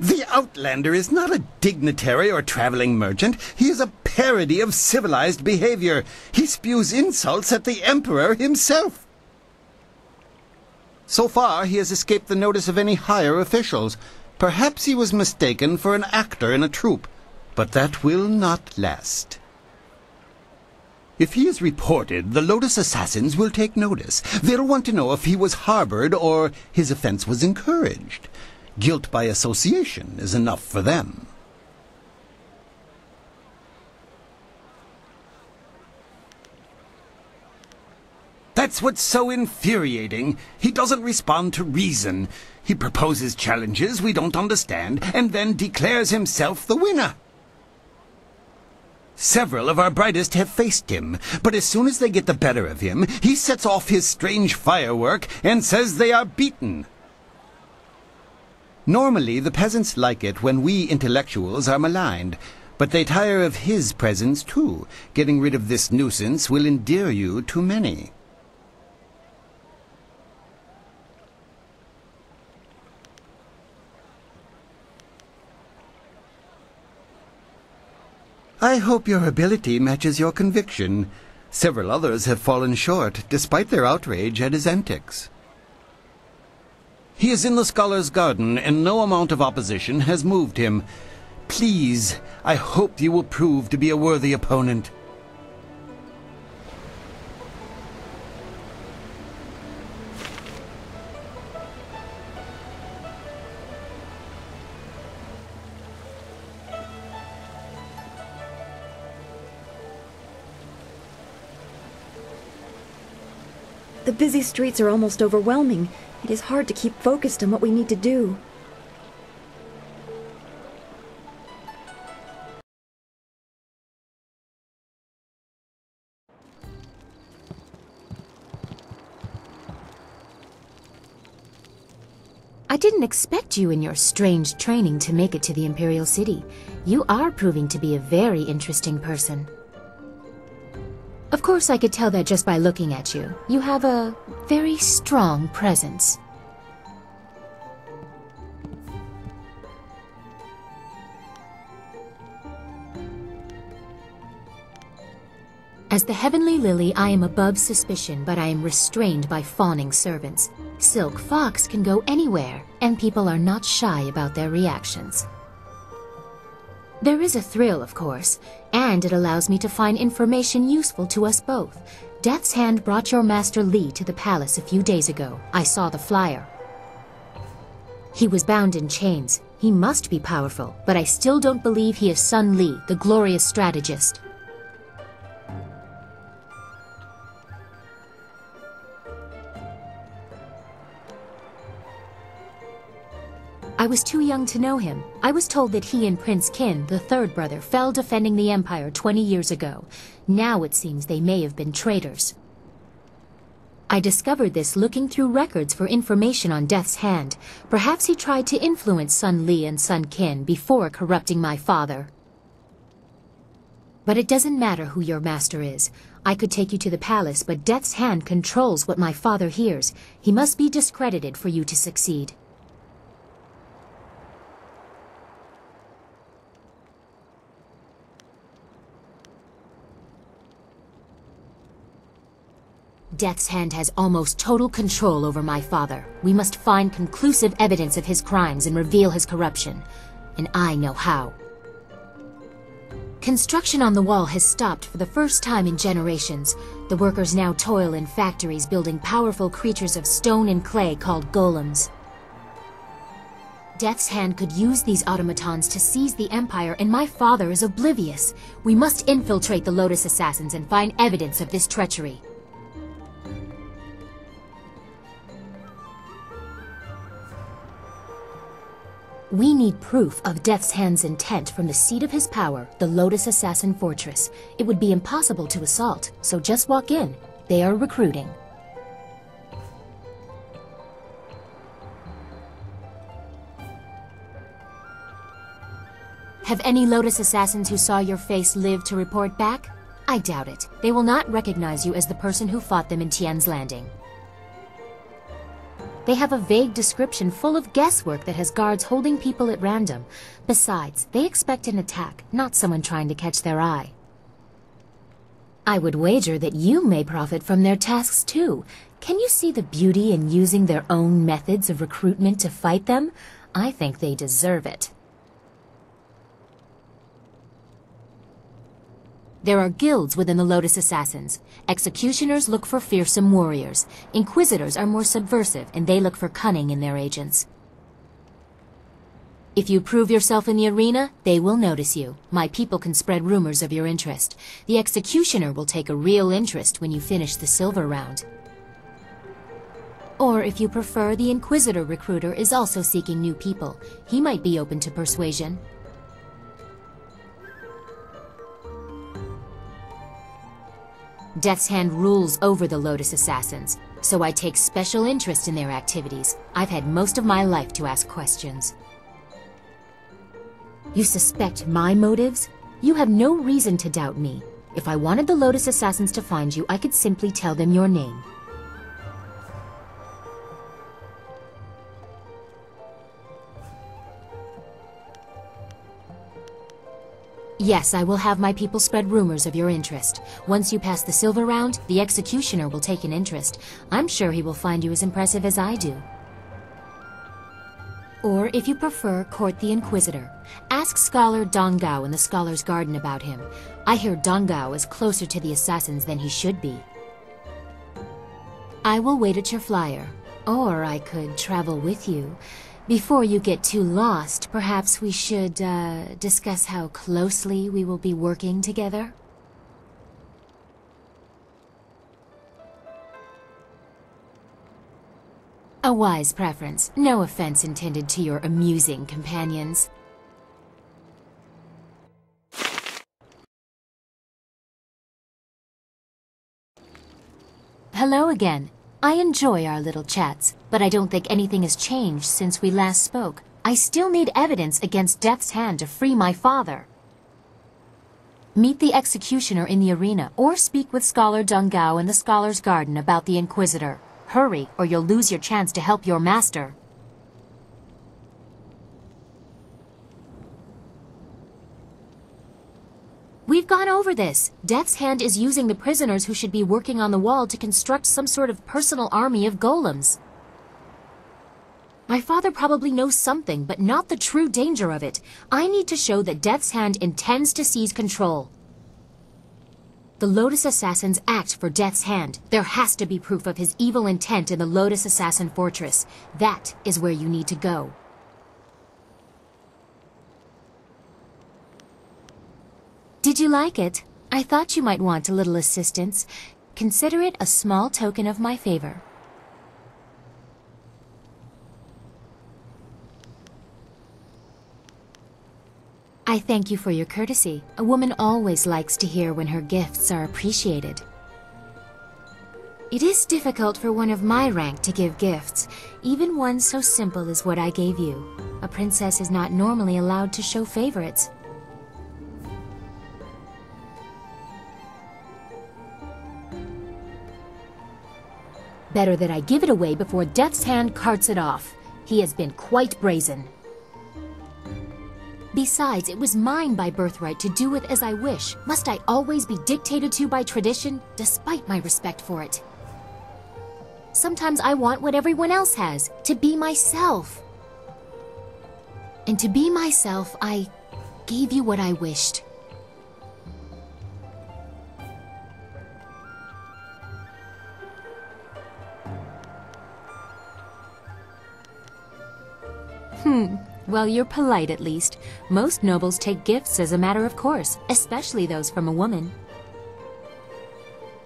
The Outlander is not a dignitary or traveling merchant. He is a parody of civilized behavior. He spews insults at the Emperor himself. So far, he has escaped the notice of any higher officials. Perhaps he was mistaken for an actor in a troupe, but that will not last. If he is reported, the Lotus assassins will take notice. They'll want to know if he was harbored or his offense was encouraged. Guilt by association is enough for them. That's what's so infuriating. He doesn't respond to reason. He proposes challenges we don't understand and then declares himself the winner. Several of our brightest have faced him, but as soon as they get the better of him, he sets off his strange firework and says they are beaten. Normally, the peasants like it when we intellectuals are maligned, but they tire of his presence too. Getting rid of this nuisance will endear you to many. I hope your ability matches your conviction. Several others have fallen short, despite their outrage at his antics. He is in the scholar's garden, and no amount of opposition has moved him. Please, I hope you will prove to be a worthy opponent. The busy streets are almost overwhelming. It is hard to keep focused on what we need to do. I didn't expect you in your strange training to make it to the Imperial City. You are proving to be a very interesting person. Of course, I could tell that just by looking at you. You have a very strong presence. As the Heavenly Lily, I am above suspicion, but I am restrained by fawning servants. Silk Fox can go anywhere, and people are not shy about their reactions. There is a thrill, of course, and it allows me to find information useful to us both. Death's Hand brought your master Li to the palace a few days ago. I saw the flyer. He was bound in chains. He must be powerful, but I still don't believe he is Sun Li, the glorious strategist. I was too young to know him. I was told that he and Prince Kin, the third brother, fell defending the Empire 20 years ago. Now it seems they may have been traitors. I discovered this looking through records for information on Death's Hand. Perhaps he tried to influence Sun Li and Sun Kin before corrupting my father. But it doesn't matter who your master is. I could take you to the palace, but Death's Hand controls what my father hears. He must be discredited for you to succeed. Death's Hand has almost total control over my father. We must find conclusive evidence of his crimes and reveal his corruption. And I know how. Construction on the wall has stopped for the first time in generations. The workers now toil in factories building powerful creatures of stone and clay called golems. Death's Hand could use these automatons to seize the Empire, and my father is oblivious. We must infiltrate the Lotus Assassins and find evidence of this treachery. We need proof of Death's Hand's intent from the seat of his power, the Lotus Assassin Fortress. It would be impossible to assault, so just walk in. They are recruiting. Have any Lotus Assassins who saw your face lived to report back? I doubt it. They will not recognize you as the person who fought them in Tien's Landing. They have a vague description full of guesswork that has guards holding people at random. Besides, they expect an attack, not someone trying to catch their eye. I would wager that you may profit from their tasks too. Can you see the beauty in using their own methods of recruitment to fight them? I think they deserve it. There are guilds within the Lotus Assassins. Executioners look for fearsome warriors. Inquisitors are more subversive, and they look for cunning in their agents. If you prove yourself in the arena, they will notice you. My people can spread rumors of your interest. The Executioner will take a real interest when you finish the silver round. Or if you prefer, the Inquisitor recruiter is also seeking new people. He might be open to persuasion. Death's Hand rules over the Lotus Assassins, so I take special interest in their activities. I've had most of my life to ask questions. You suspect my motives? You have no reason to doubt me. If I wanted the Lotus Assassins to find you, I could simply tell them your name. Yes, I will have my people spread rumors of your interest. Once you pass the silver round, the executioner will take an interest. I'm sure he will find you as impressive as I do. Or, if you prefer, court the Inquisitor. Ask Scholar Dongao in the Scholar's Garden about him. I hear Dongao is closer to the assassins than he should be. I will wait at your flyer. Or I could travel with you. Before you get too lost, perhaps we should, uh, discuss how closely we will be working together? A wise preference. No offense intended to your amusing companions. Hello again. I enjoy our little chats, but I don't think anything has changed since we last spoke. I still need evidence against Death's Hand to free my father. Meet the executioner in the arena, or speak with Scholar Dongao in the Scholar's Garden about the Inquisitor. Hurry, or you'll lose your chance to help your master. We've gone over this. Death's Hand is using the prisoners who should be working on the wall to construct some sort of personal army of golems. My father probably knows something, but not the true danger of it. I need to show that Death's Hand intends to seize control. The Lotus Assassins act for Death's Hand. There has to be proof of his evil intent in the Lotus Assassin Fortress. That is where you need to go. Did you like it? I thought you might want a little assistance. Consider it a small token of my favor. I thank you for your courtesy. A woman always likes to hear when her gifts are appreciated. It is difficult for one of my rank to give gifts, even one so simple as what I gave you. A princess is not normally allowed to show favorites. Better that I give it away before Death's Hand carts it off. He has been quite brazen. Besides, it was mine by birthright to do with as I wish. Must I always be dictated to by tradition, despite my respect for it? Sometimes I want what everyone else has, to be myself. And to be myself, I gave you what I wished. Hmm. Well, you're polite at least. Most nobles take gifts as a matter of course, especially those from a woman.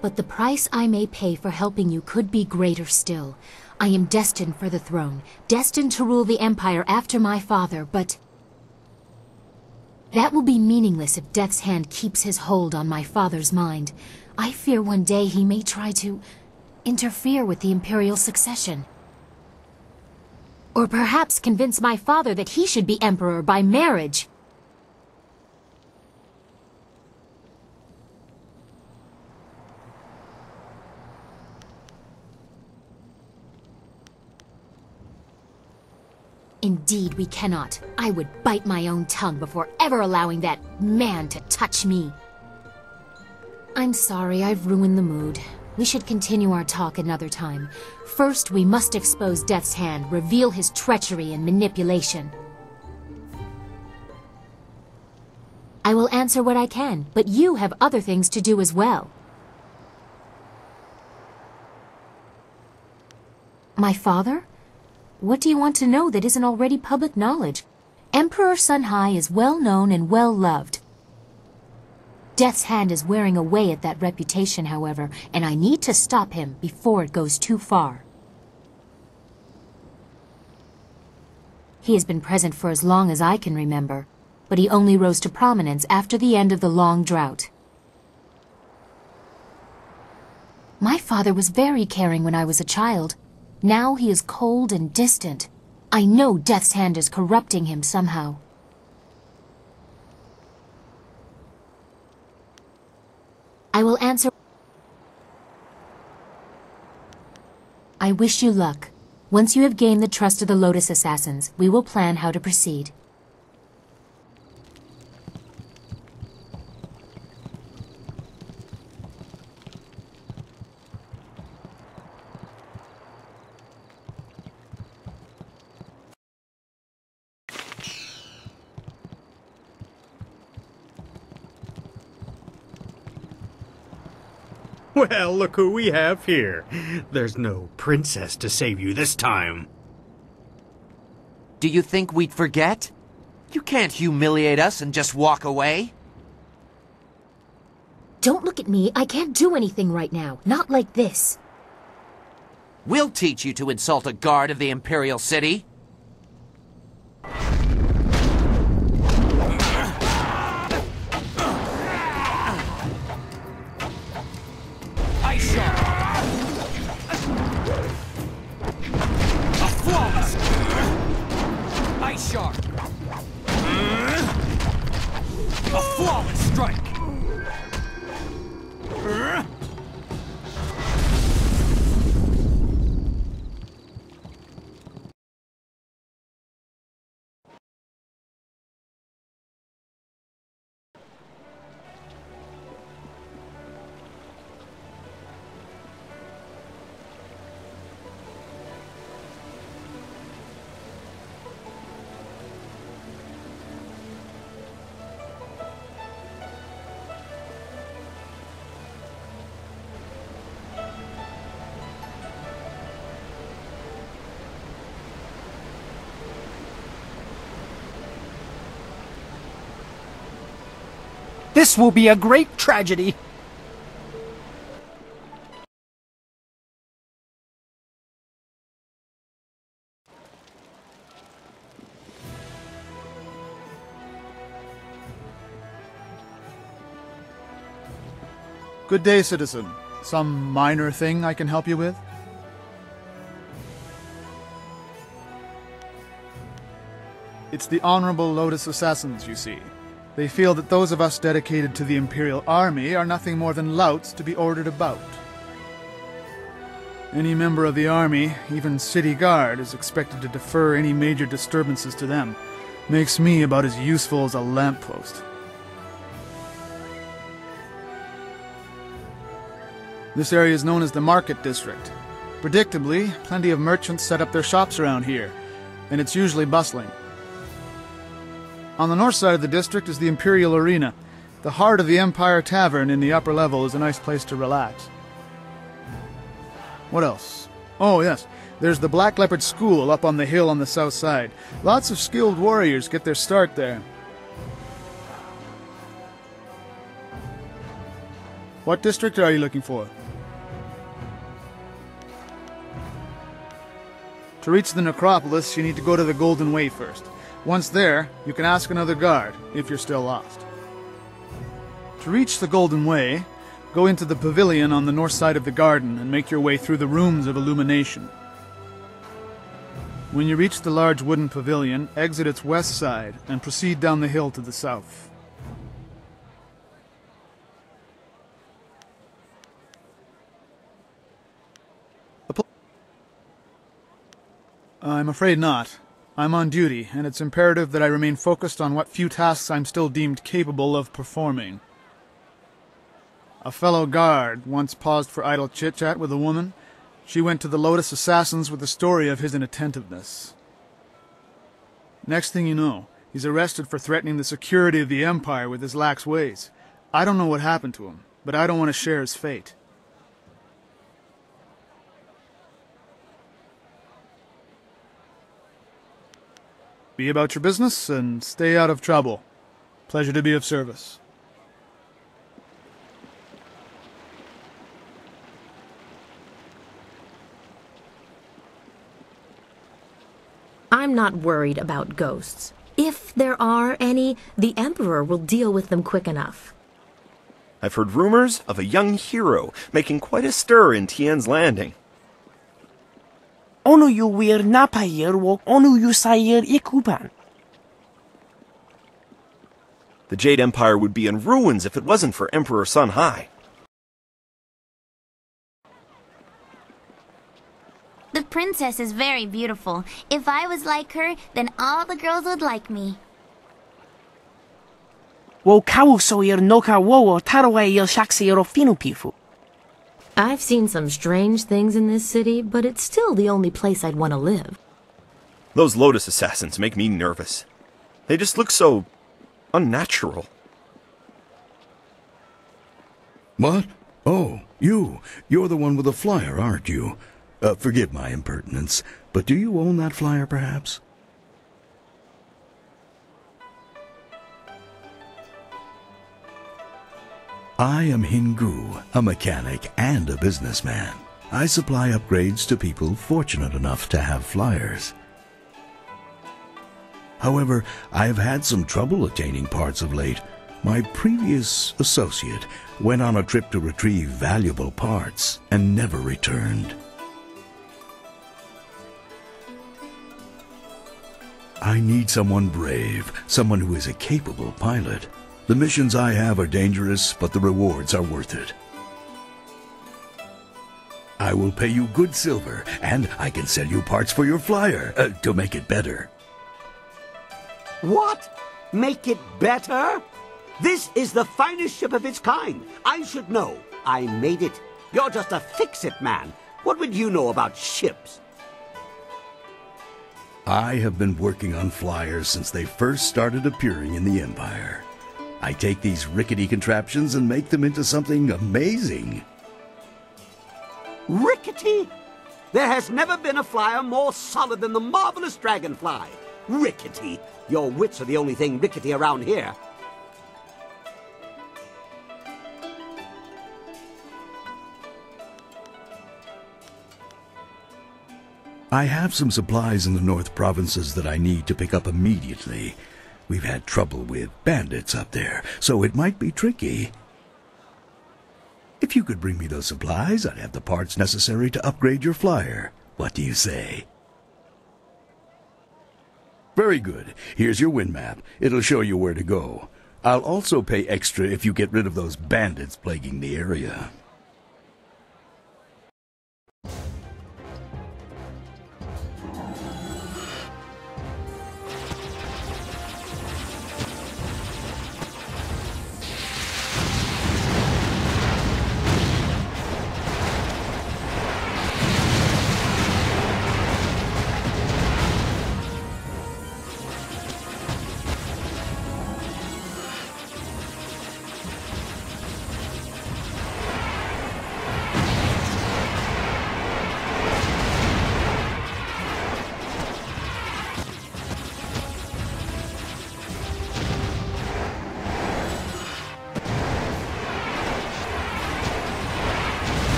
But the price I may pay for helping you could be greater still. I am destined for the throne, destined to rule the Empire after my father, but... That will be meaningless if Death's Hand keeps his hold on my father's mind. I fear one day he may try to interfere with the Imperial succession. Or perhaps convince my father that he should be Emperor by marriage. Indeed, we cannot. I would bite my own tongue before ever allowing that man to touch me. I'm sorry I've ruined the mood. We should continue our talk another time. First, we must expose Death's Hand, reveal his treachery and manipulation. I will answer what I can, but you have other things to do as well. My father? What do you want to know that isn't already public knowledge? Emperor Sun Hai is well known and well loved. Death's Hand is wearing away at that reputation, however, and I need to stop him before it goes too far. He has been present for as long as I can remember, but he only rose to prominence after the end of the long drought. My father was very caring when I was a child. Now he is cold and distant. I know Death's Hand is corrupting him somehow. I will answer. I wish you luck. Once you have gained the trust of the Lotus Assassins, we will plan how to proceed. Well, look who we have here. There's no princess to save you this time. Do you think we'd forget? You can't humiliate us and just walk away. Don't look at me. I can't do anything right now. Not like this. We'll teach you to insult a guard of the Imperial City. This will be a great tragedy. Good day, citizen. Some minor thing I can help you with? It's the Honorable Lotus Assassins, you see. They feel that those of us dedicated to the Imperial Army are nothing more than louts to be ordered about. Any member of the army, even city guard, is expected to defer any major disturbances to them. Makes me about as useful as a lamppost. This area is known as the Market District. Predictably, plenty of merchants set up their shops around here, and it's usually bustling. On the north side of the district is the Imperial Arena. The heart of the Empire Tavern in the upper level is a nice place to relax. What else? Oh, yes. There's the Black Leopard School up on the hill on the south side. Lots of skilled warriors get their start there. What district are you looking for? To reach the necropolis, you need to go to the Golden Way first. Once there, you can ask another guard, if you're still lost. To reach the Golden Way, go into the pavilion on the north side of the garden and make your way through the rooms of illumination. When you reach the large wooden pavilion, exit its west side and proceed down the hill to the south. I'm afraid not. I'm on duty, and it's imperative that I remain focused on what few tasks I'm still deemed capable of performing. A fellow guard once paused for idle chit-chat with a woman. She went to the Lotus Assassins with the story of his inattentiveness. Next thing you know, he's arrested for threatening the security of the Empire with his lax ways. I don't know what happened to him, but I don't want to share his fate. Be about your business and stay out of trouble. Pleasure to be of service. I'm not worried about ghosts. If there are any, the Emperor will deal with them quick enough. I've heard rumors of a young hero making quite a stir in Tien's Landing. Onu yu wir napayir wo onu yu sayir ikupan. The Jade Empire would be in ruins if it wasn't for Emperor Sun Hai. The princess is very beautiful. If I was like her, then all the girls would like me. Wo kawu soir er noka wo tarwe er il shaksir er finu pifu. I've seen some strange things in this city, but it's still the only place I'd want to live. Those Lotus assassins make me nervous. They just look so unnatural. What? Oh, you. You're the one with the flyer, aren't you? Uh, forgive my impertinence, but do you own that flyer, perhaps? I am Hingu, a mechanic and a businessman. I supply upgrades to people fortunate enough to have flyers. However, I have had some trouble attaining parts of late. My previous associate went on a trip to retrieve valuable parts and never returned. I need someone brave, someone who is a capable pilot. The missions I have are dangerous, but the rewards are worth it. I will pay you good silver, and I can sell you parts for your flyer uh, to make it better. What? Make it better? This is the finest ship of its kind. I should know. I made it. You're just a fix-it man. What would you know about ships? I have been working on flyers since they first started appearing in the Empire. I take these rickety contraptions and make them into something amazing. Rickety? There has never been a flyer more solid than the marvelous dragonfly. Rickety? Your wits are the only thing rickety around here. I have some supplies in the North Provinces that I need to pick up immediately. We've had trouble with bandits up there, so it might be tricky. If you could bring me those supplies, I'd have the parts necessary to upgrade your flyer. What do you say? Very good. Here's your wind map. It'll show you where to go. I'll also pay extra if you get rid of those bandits plaguing the area.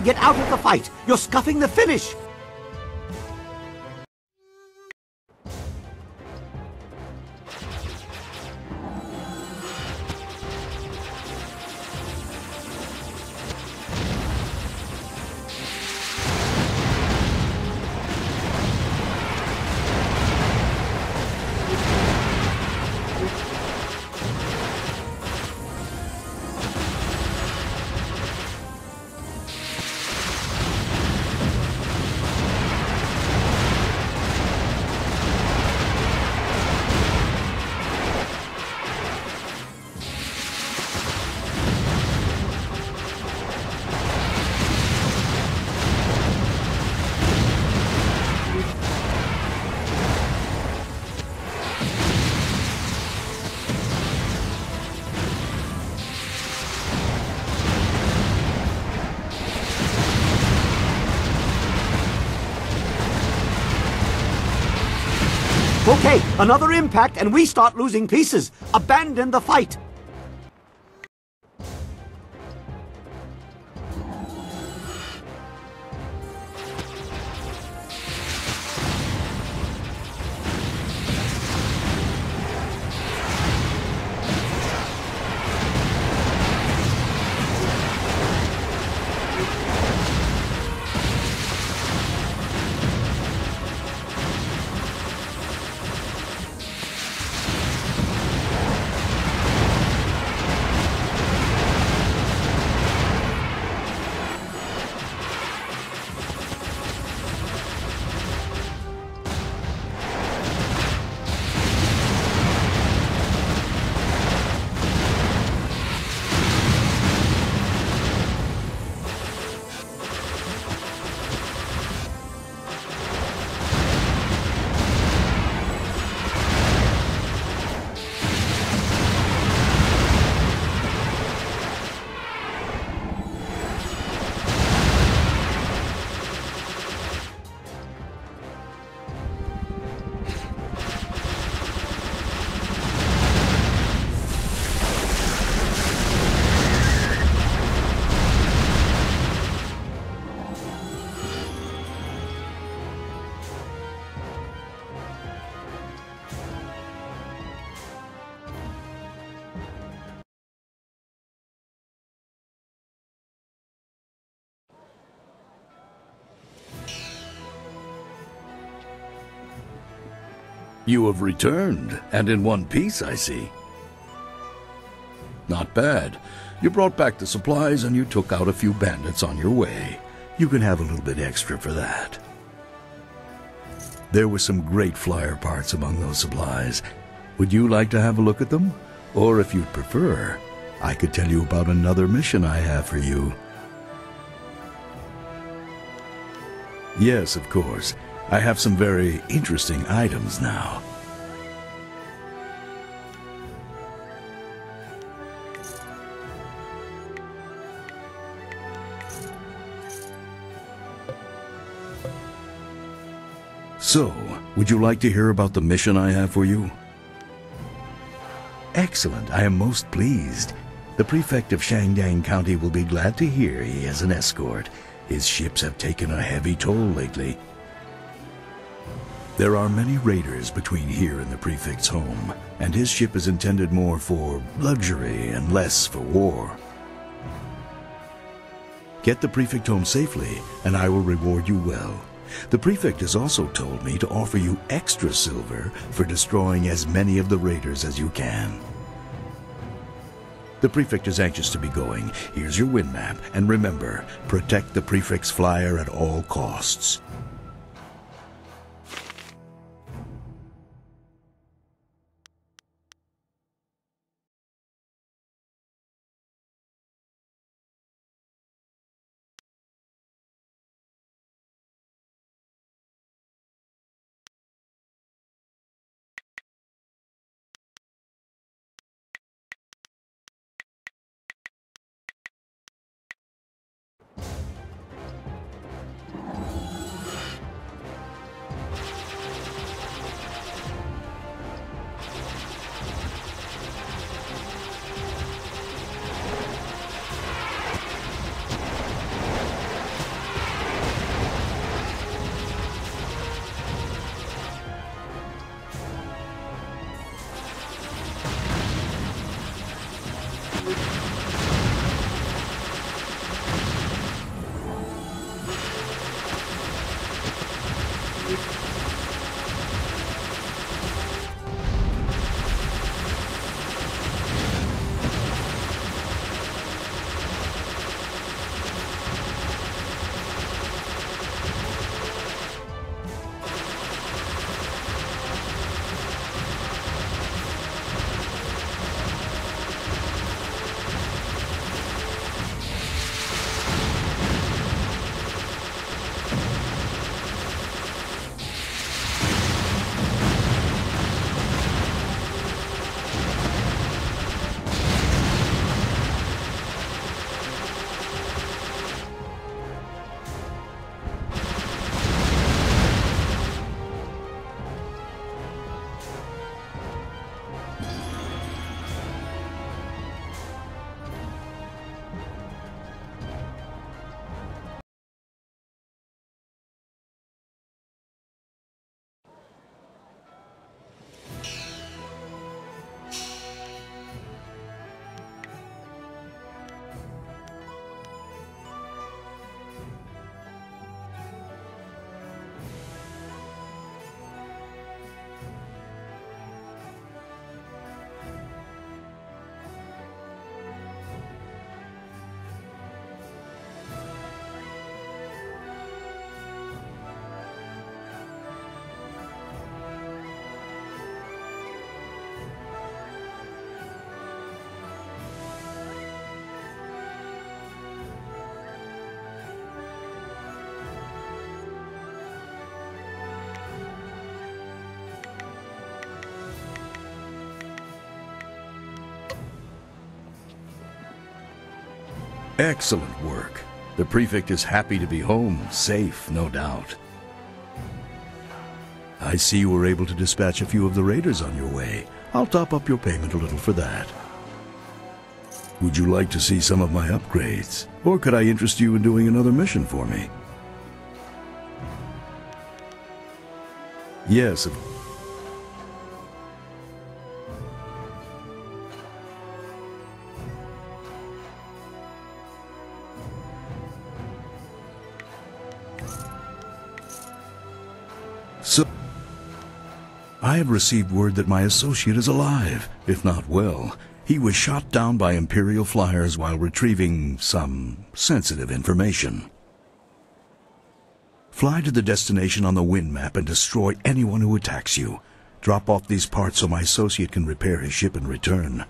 To get out of the fight! You're scuffing the finish! Another impact and we start losing pieces. Abandon the fight. You have returned, and in one piece, I see. Not bad. You brought back the supplies and you took out a few bandits on your way. You can have a little bit extra for that. There were some great flyer parts among those supplies. Would you like to have a look at them? Or if you'd prefer, I could tell you about another mission I have for you. Yes, of course. I have some very interesting items now. So, would you like to hear about the mission I have for you? Excellent. I am most pleased. The prefect of Shangdang County will be glad to hear he has an escort. His ships have taken a heavy toll lately. There are many raiders between here and the prefect's home, and his ship is intended more for luxury and less for war. Get the prefect home safely, and I will reward you well. The prefect has also told me to offer you extra silver for destroying as many of the raiders as you can. The prefect is anxious to be going. Here's your wind map, and remember, protect the prefect's flyer at all costs. Excellent work. The prefect is happy to be home, safe, no doubt. I see you were able to dispatch a few of the raiders on your way. I'll top up your payment a little for that. Would you like to see some of my upgrades? Or could I interest you in doing another mission for me? Yes, of So, I have received word that my associate is alive, if not well. He was shot down by Imperial flyers while retrieving some sensitive information. Fly to the destination on the wind map and destroy anyone who attacks you. Drop off these parts so my associate can repair his ship and return.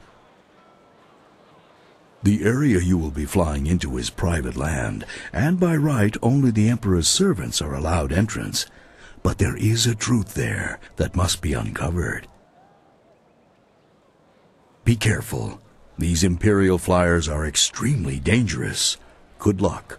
The area you will be flying into is private land, and by right only the Emperor's servants are allowed entrance. But there is a truth there that must be uncovered. Be careful. These Imperial flyers are extremely dangerous. Good luck.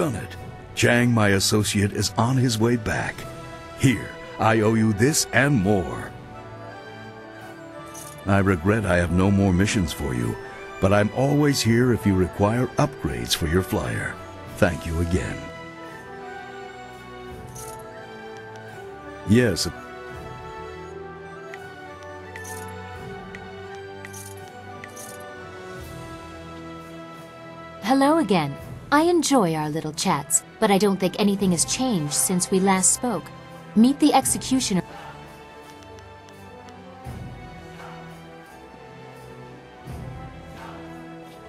Done it. Chang, my associate, is on his way back. Here, I owe you this and more. I regret I have no more missions for you, but I'm always here if you require upgrades for your flyer. Thank you again. Yes, Hello again. I enjoy our little chats, but I don't think anything has changed since we last spoke. Meet the executioner.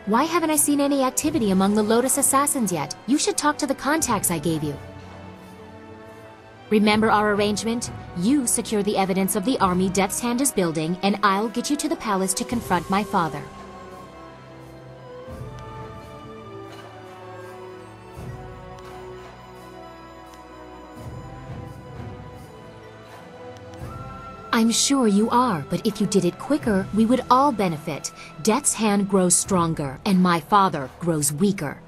Why haven't I seen any activity among the Lotus Assassins yet? You should talk to the contacts I gave you. Remember our arrangement? You secure the evidence of the army Death's Hand is building, and I'll get you to the palace to confront my father. I'm sure you are, but if you did it quicker, we would all benefit. Death's hand grows stronger, and my father grows weaker.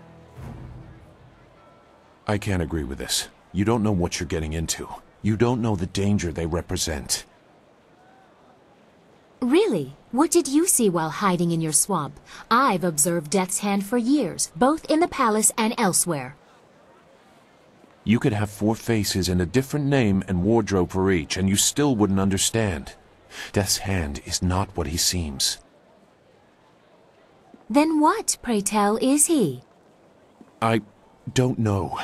I can't agree with this. You don't know what you're getting into. You don't know the danger they represent. Really? What did you see while hiding in your swamp? I've observed Death's Hand for years, both in the palace and elsewhere. You could have four faces and a different name and wardrobe for each, and you still wouldn't understand. Death's Hand is not what he seems. Then what, pray tell, is he? I don't know.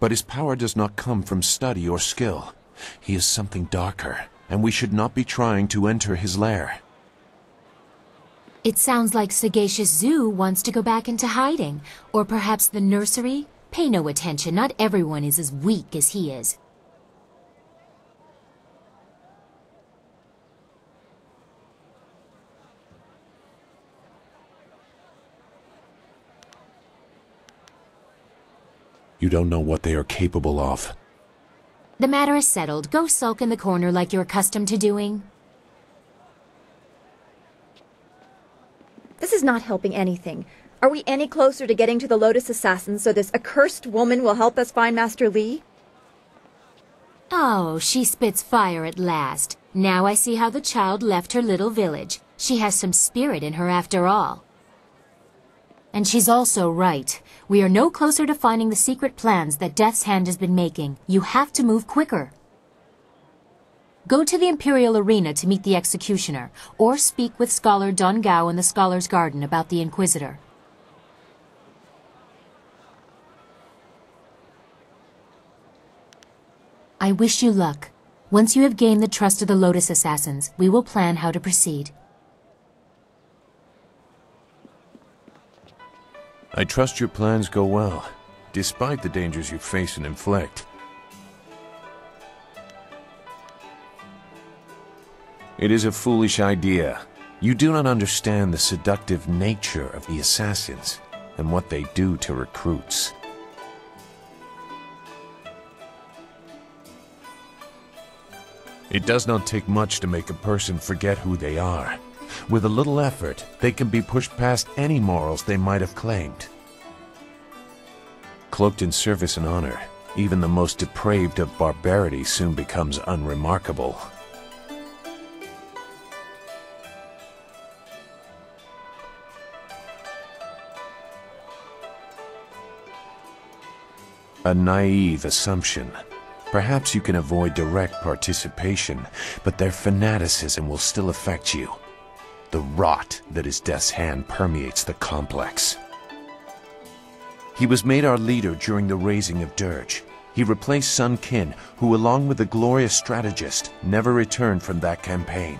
But his power does not come from study or skill. He is something darker, and we should not be trying to enter his lair. It sounds like Sagacious Zu wants to go back into hiding, or perhaps the nursery? Pay no attention, not everyone is as weak as he is. You don't know what they are capable of. The matter is settled. Go sulk in the corner like you're accustomed to doing. This is not helping anything. Are we any closer to getting to the Lotus Assassin so this accursed woman will help us find Master Li? Oh, she spits fire at last. Now I see how the child left her little village. She has some spirit in her after all. And she's also right. We are no closer to finding the secret plans that Death's Hand has been making. You have to move quicker. Go to the Imperial Arena to meet the Executioner, or speak with Scholar Dongao in the Scholar's Garden about the Inquisitor. I wish you luck. Once you have gained the trust of the Lotus Assassins, we will plan how to proceed. I trust your plans go well, despite the dangers you face and inflict. It is a foolish idea. You do not understand the seductive nature of the assassins and what they do to recruits. It does not take much to make a person forget who they are. With a little effort, they can be pushed past any morals they might have claimed. Cloaked in service and honor, even the most depraved of barbarity soon becomes unremarkable. A naive assumption. Perhaps you can avoid direct participation, but their fanaticism will still affect you. The rot that is Death's Hand permeates the complex. He was made our leader during the razing of Dirge. He replaced Sun Kin, who along with the glorious strategist, never returned from that campaign.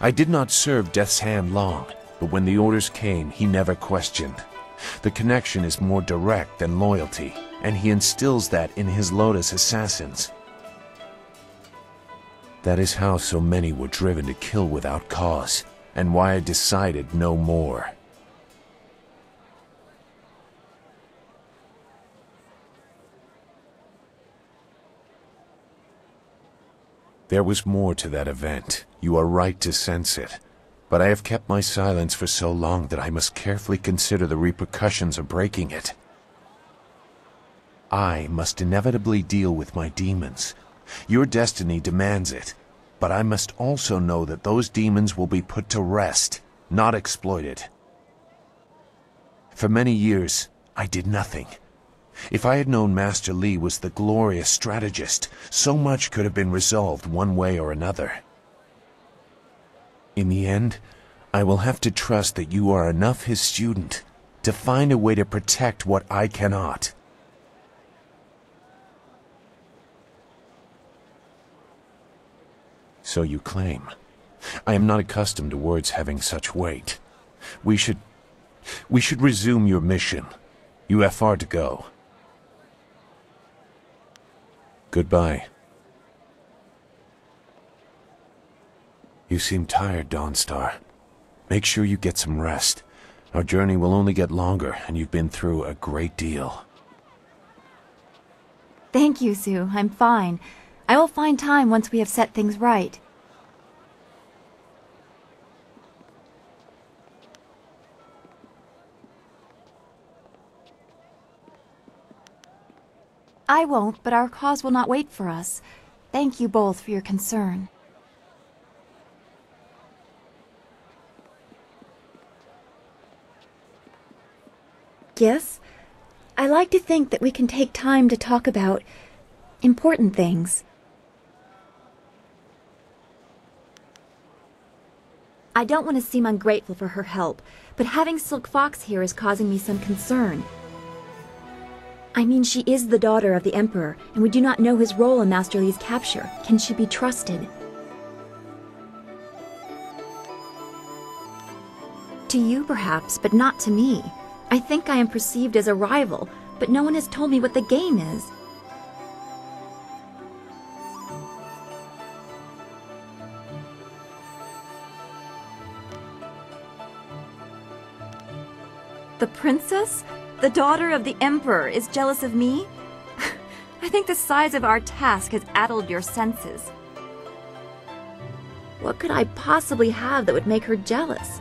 I did not serve Death's Hand long, but when the orders came, he never questioned. The connection is more direct than loyalty, and he instills that in his Lotus assassins. That is how so many were driven to kill without cause, and why I decided no more. There was more to that event. You are right to sense it. But I have kept my silence for so long that I must carefully consider the repercussions of breaking it. I must inevitably deal with my demons. Your destiny demands it. But I must also know that those demons will be put to rest, not exploited. For many years, I did nothing. If I had known Master Li was the glorious strategist, so much could have been resolved one way or another. In the end, I will have to trust that you are enough his student to find a way to protect what I cannot. So you claim. I am not accustomed to words having such weight. We should... We should resume your mission. You have far to go. Goodbye. You seem tired, Dawnstar. Make sure you get some rest. Our journey will only get longer, and you've been through a great deal. Thank you, Sue. I'm fine. I will find time once we have set things right. I won't, but our cause will not wait for us. Thank you both for your concern. Yes? I like to think that we can take time to talk about important things. I don't want to seem ungrateful for her help, but having Silk Fox here is causing me some concern. I mean, she is the daughter of the Emperor, and we do not know his role in Master Li's capture. Can she be trusted? To you, perhaps, but not to me. I think I am perceived as a rival, but no one has told me what the game is. The princess? The daughter of the Emperor is jealous of me? I think the size of our task has addled your senses. What could I possibly have that would make her jealous?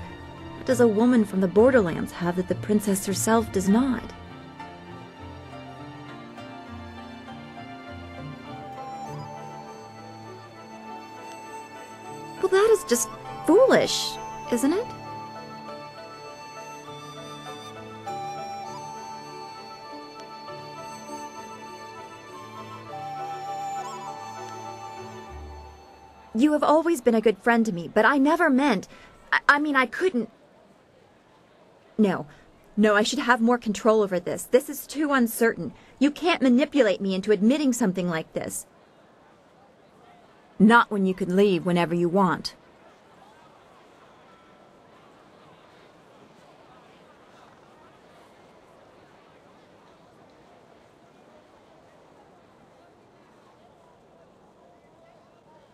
What does a woman from the borderlands have that the princess herself does not? Well, that is just foolish, isn't it? You have always been a good friend to me, but I never meant... I, I, mean, I couldn't... No. No, I should have more control over this. This is too uncertain. You can't manipulate me into admitting something like this. Not when you can leave whenever you want.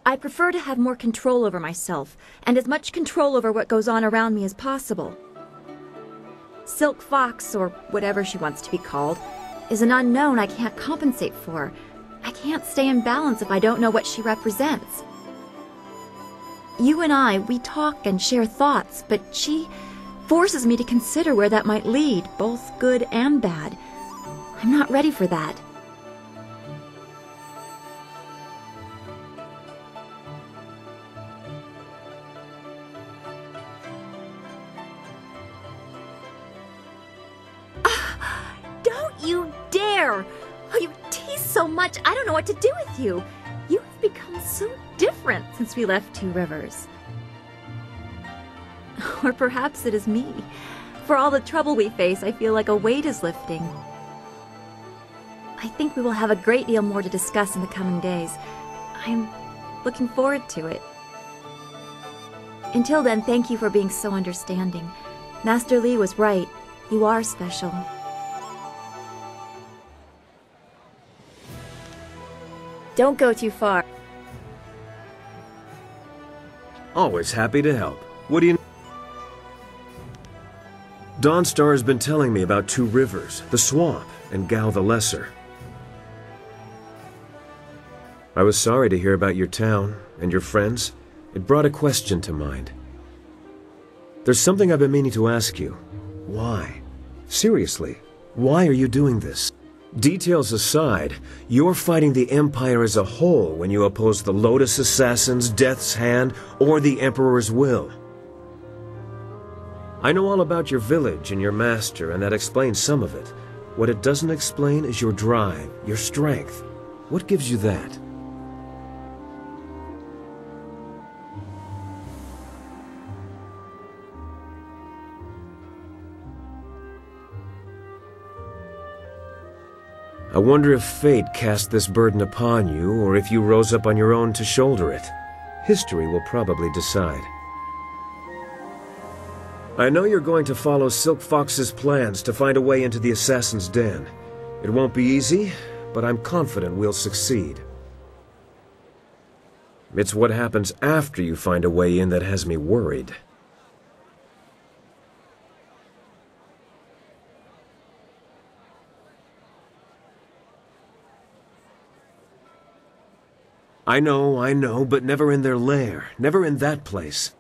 I prefer to have more control over myself, and as much control over what goes on around me as possible. Silk Fox, or whatever she wants to be called, is an unknown I can't compensate for. I can't stay in balance if I don't know what she represents. You and I, we talk and share thoughts, but she forces me to consider where that might lead, both good and bad. I'm not ready for that. You. You have become so different since we left Two Rivers. Or perhaps it is me. For all the trouble we face, I feel like a weight is lifting. I think we will have a great deal more to discuss in the coming days. I'm looking forward to it. Until then, thank you for being so understanding. Master Li was right. You are special. Don't go too far. Always happy to help. What do you... Dawnstar has been telling me about Two Rivers, the Swamp, and Gao the Lesser. I was sorry to hear about your town and your friends. It brought a question to mind. There's something I've been meaning to ask you. Why? Seriously, why are you doing this? Details aside, you're fighting the Empire as a whole when you oppose the Lotus Assassins, Death's Hand, or the Emperor's will. I know all about your village and your master, and that explains some of it. What it doesn't explain is your drive, your strength. What gives you that? I wonder if fate cast this burden upon you, or if you rose up on your own to shoulder it. History will probably decide. I know you're going to follow Silk Fox's plans to find a way into the Assassin's Den. It won't be easy, but I'm confident we'll succeed. It's what happens after you find a way in that has me worried. I know, I know, but never in their lair, never in that place.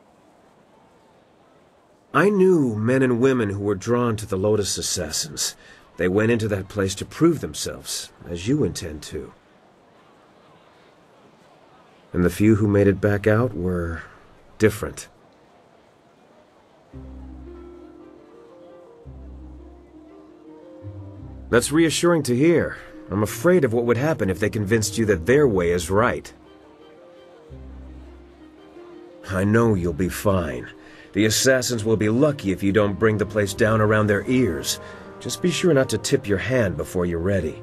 I knew men and women who were drawn to the Lotus Assassins. They went into that place to prove themselves, as you intend to. And the few who made it back out were different. That's reassuring to hear. I'm afraid of what would happen if they convinced you that their way is right. I know you'll be fine. The assassins will be lucky if you don't bring the place down around their ears. Just be sure not to tip your hand before you're ready.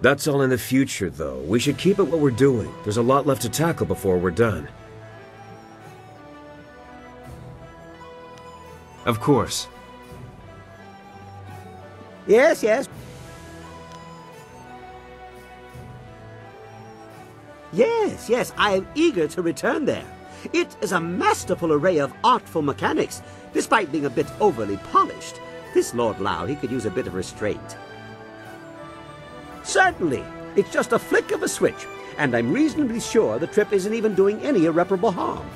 That's all in the future, though. We should keep at what we're doing. There's a lot left to tackle before we're done. Of course. Yes, yes. Yes, yes, I am eager to return there. It is a masterful array of artful mechanics, despite being a bit overly polished. This Lord Lao, he could use a bit of restraint. Certainly. It's just a flick of a switch, and I'm reasonably sure the trip isn't even doing any irreparable harm.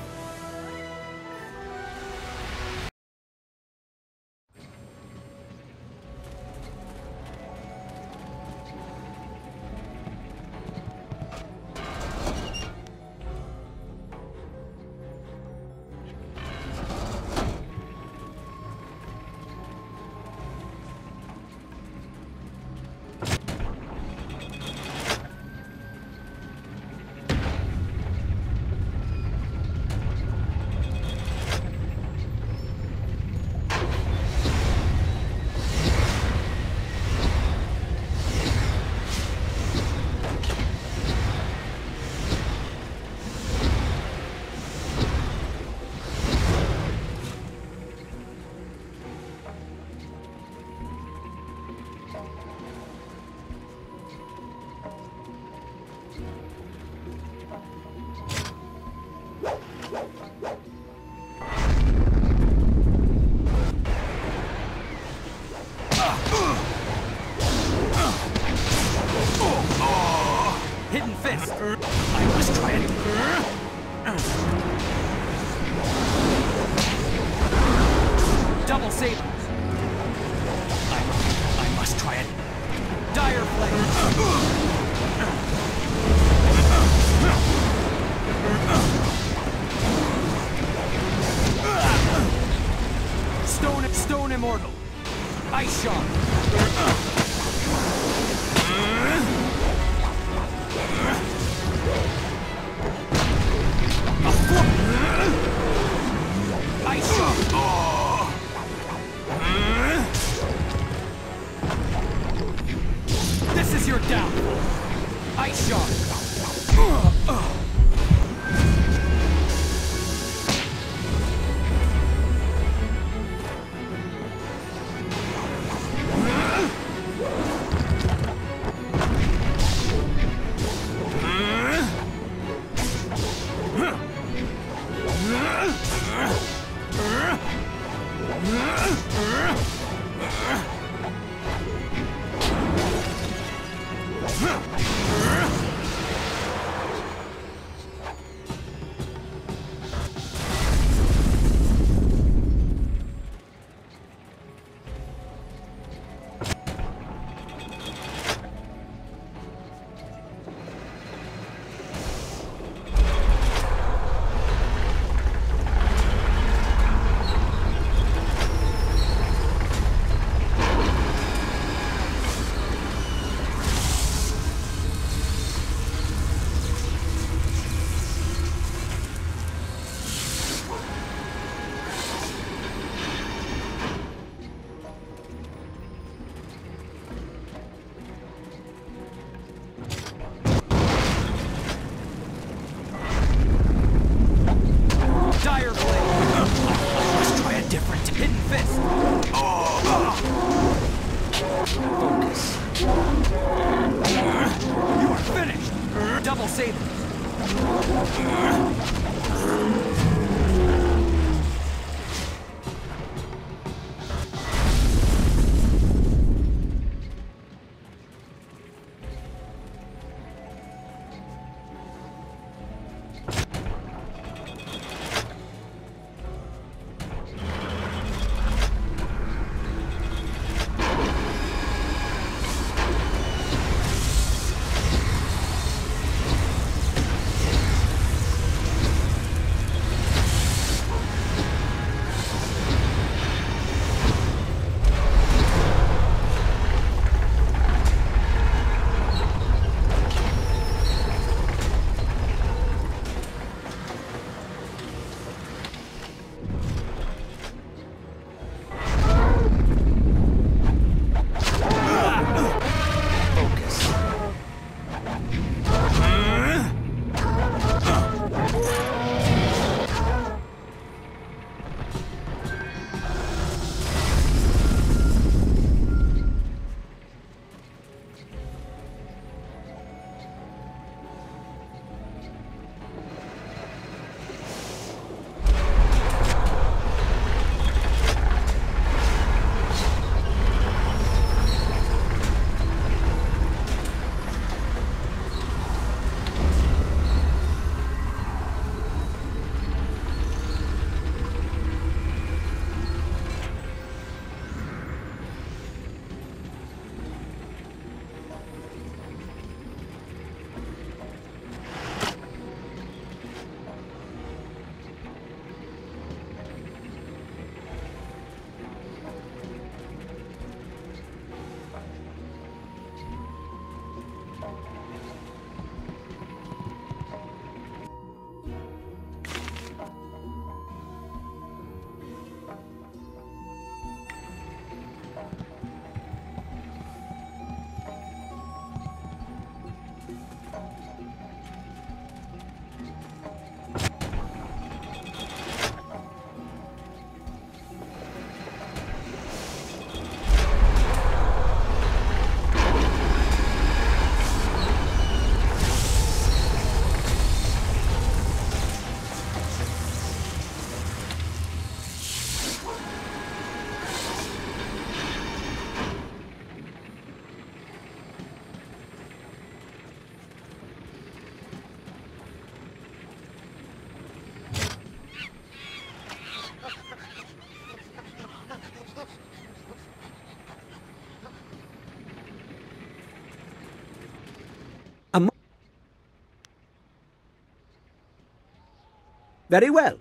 Very well.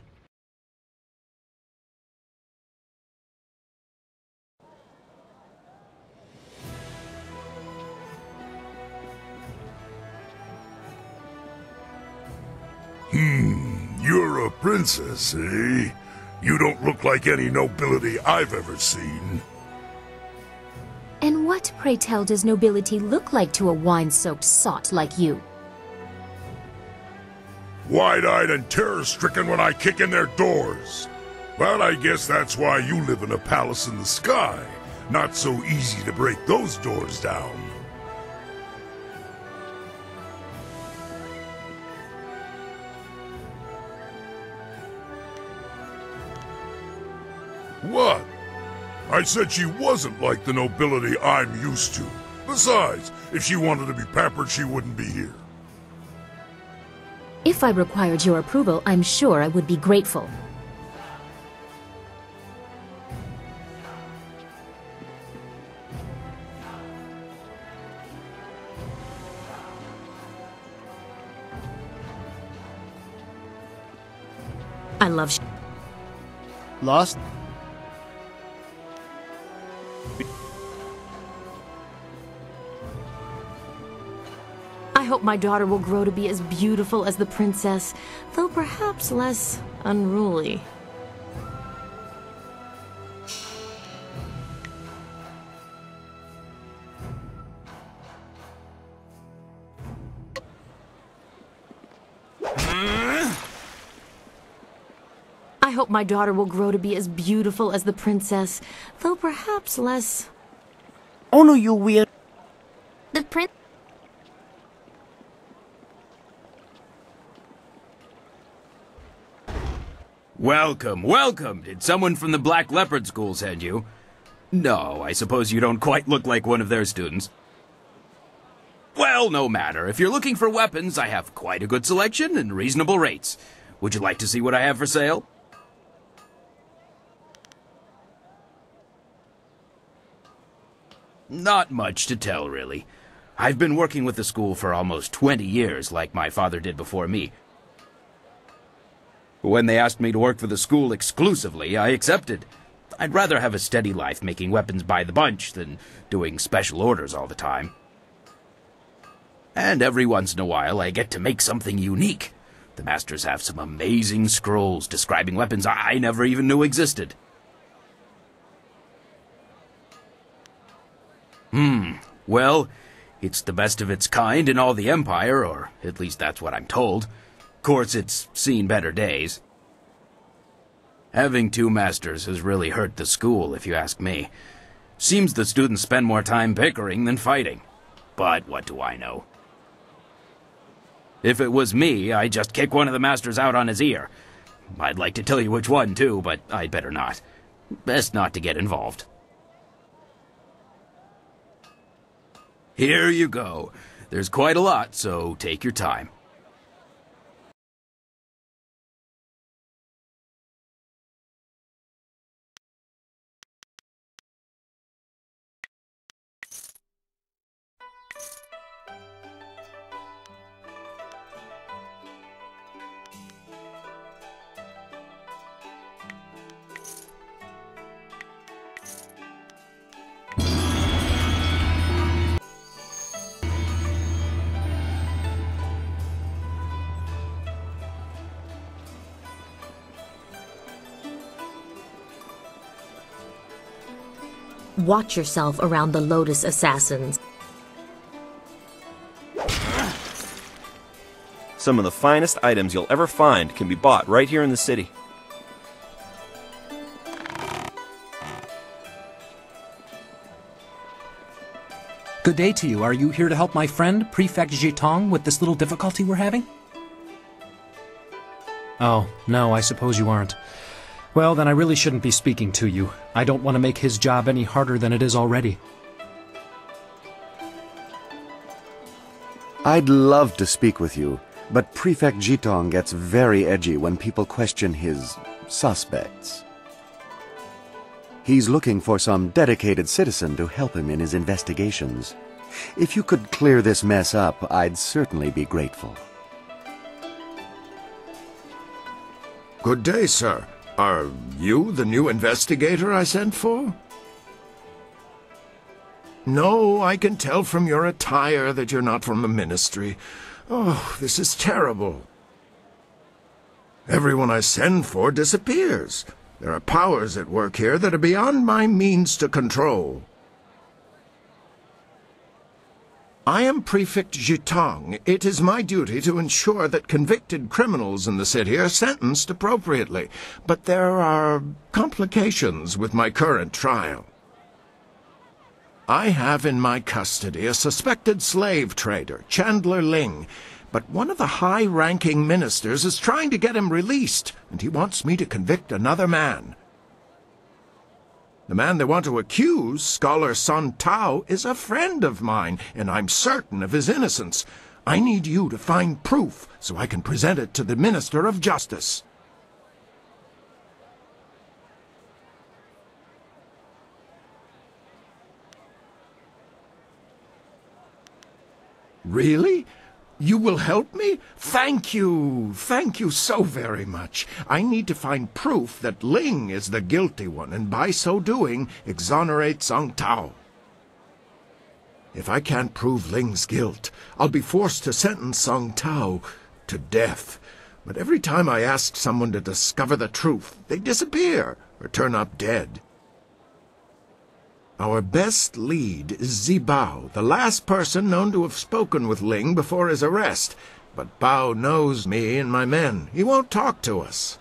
Hmm, you're a princess, eh? You don't look like any nobility I've ever seen. And what, pray tell, does nobility look like to a wine-soaked sot like you? Wide-eyed and terror-stricken when I kick in their doors. But I guess that's why you live in a palace in the sky. Not so easy to break those doors down. What? I said she wasn't like the nobility I'm used to. Besides, if she wanted to be pampered, she wouldn't be here. If I required your approval, I'm sure I would be grateful. I love Lost? My daughter will grow to be as beautiful as the princess, though perhaps less unruly. I hope my daughter will grow to be as beautiful as the princess, though perhaps less. Oh no, you weird. The prince. Welcome, welcome. Did someone from the Black Leopard School send you? No, I suppose you don't quite look like one of their students. Well, no matter. If you're looking for weapons, I have quite a good selection and reasonable rates. Would you like to see what I have for sale? Not much to tell, really. I've been working with the school for almost 20 years, like my father did before me. When they asked me to work for the school exclusively, I accepted. I'd rather have a steady life making weapons by the bunch than doing special orders all the time. And every once in a while, I get to make something unique. The masters have some amazing scrolls describing weapons I never even knew existed. Hmm, well, it's the best of its kind in all the Empire, or at least that's what I'm told. Of course, it's seen better days. Having two masters has really hurt the school, if you ask me. Seems the students spend more time bickering than fighting. But what do I know? If it was me, I'd just kick one of the masters out on his ear. I'd like to tell you which one, too, but I'd better not. Best not to get involved. Here you go. There's quite a lot, so take your time. Watch yourself around the Lotus Assassins. Some of the finest items you'll ever find can be bought right here in the city. Good day to you. Are you here to help my friend, Prefect Jitong, with this little difficulty we're having? Oh, no, I suppose you aren't. Well, then I really shouldn't be speaking to you. I don't want to make his job any harder than it is already. I'd love to speak with you, but Prefect Jitong gets very edgy when people question his suspects. He's looking for some dedicated citizen to help him in his investigations. If you could clear this mess up, I'd certainly be grateful. Good day, sir. Are you the new investigator I sent for? No, I can tell from your attire that you're not from the Ministry. Oh, this is terrible. Everyone I send for disappears. There are powers at work here that are beyond my means to control. I am Prefect Jitong. It is my duty to ensure that convicted criminals in the city are sentenced appropriately. But there are complications with my current trial. I have in my custody a suspected slave trader, Chandler Ling, but one of the high-ranking ministers is trying to get him released, and he wants me to convict another man. The man they want to accuse, Scholar Song Tao, is a friend of mine, and I'm certain of his innocence. I need you to find proof so I can present it to the Minister of Justice. Really? You will help me? Thank you. Thank you so very much. I need to find proof that Ling is the guilty one, and by so doing, exonerate Song Tao. If I can't prove Ling's guilt, I'll be forced to sentence Song Tao to death. But every time I ask someone to discover the truth, they disappear or turn up dead. Our best lead is Zibao, the last person known to have spoken with Ling before his arrest. But Bao knows me and my men. He won't talk to us.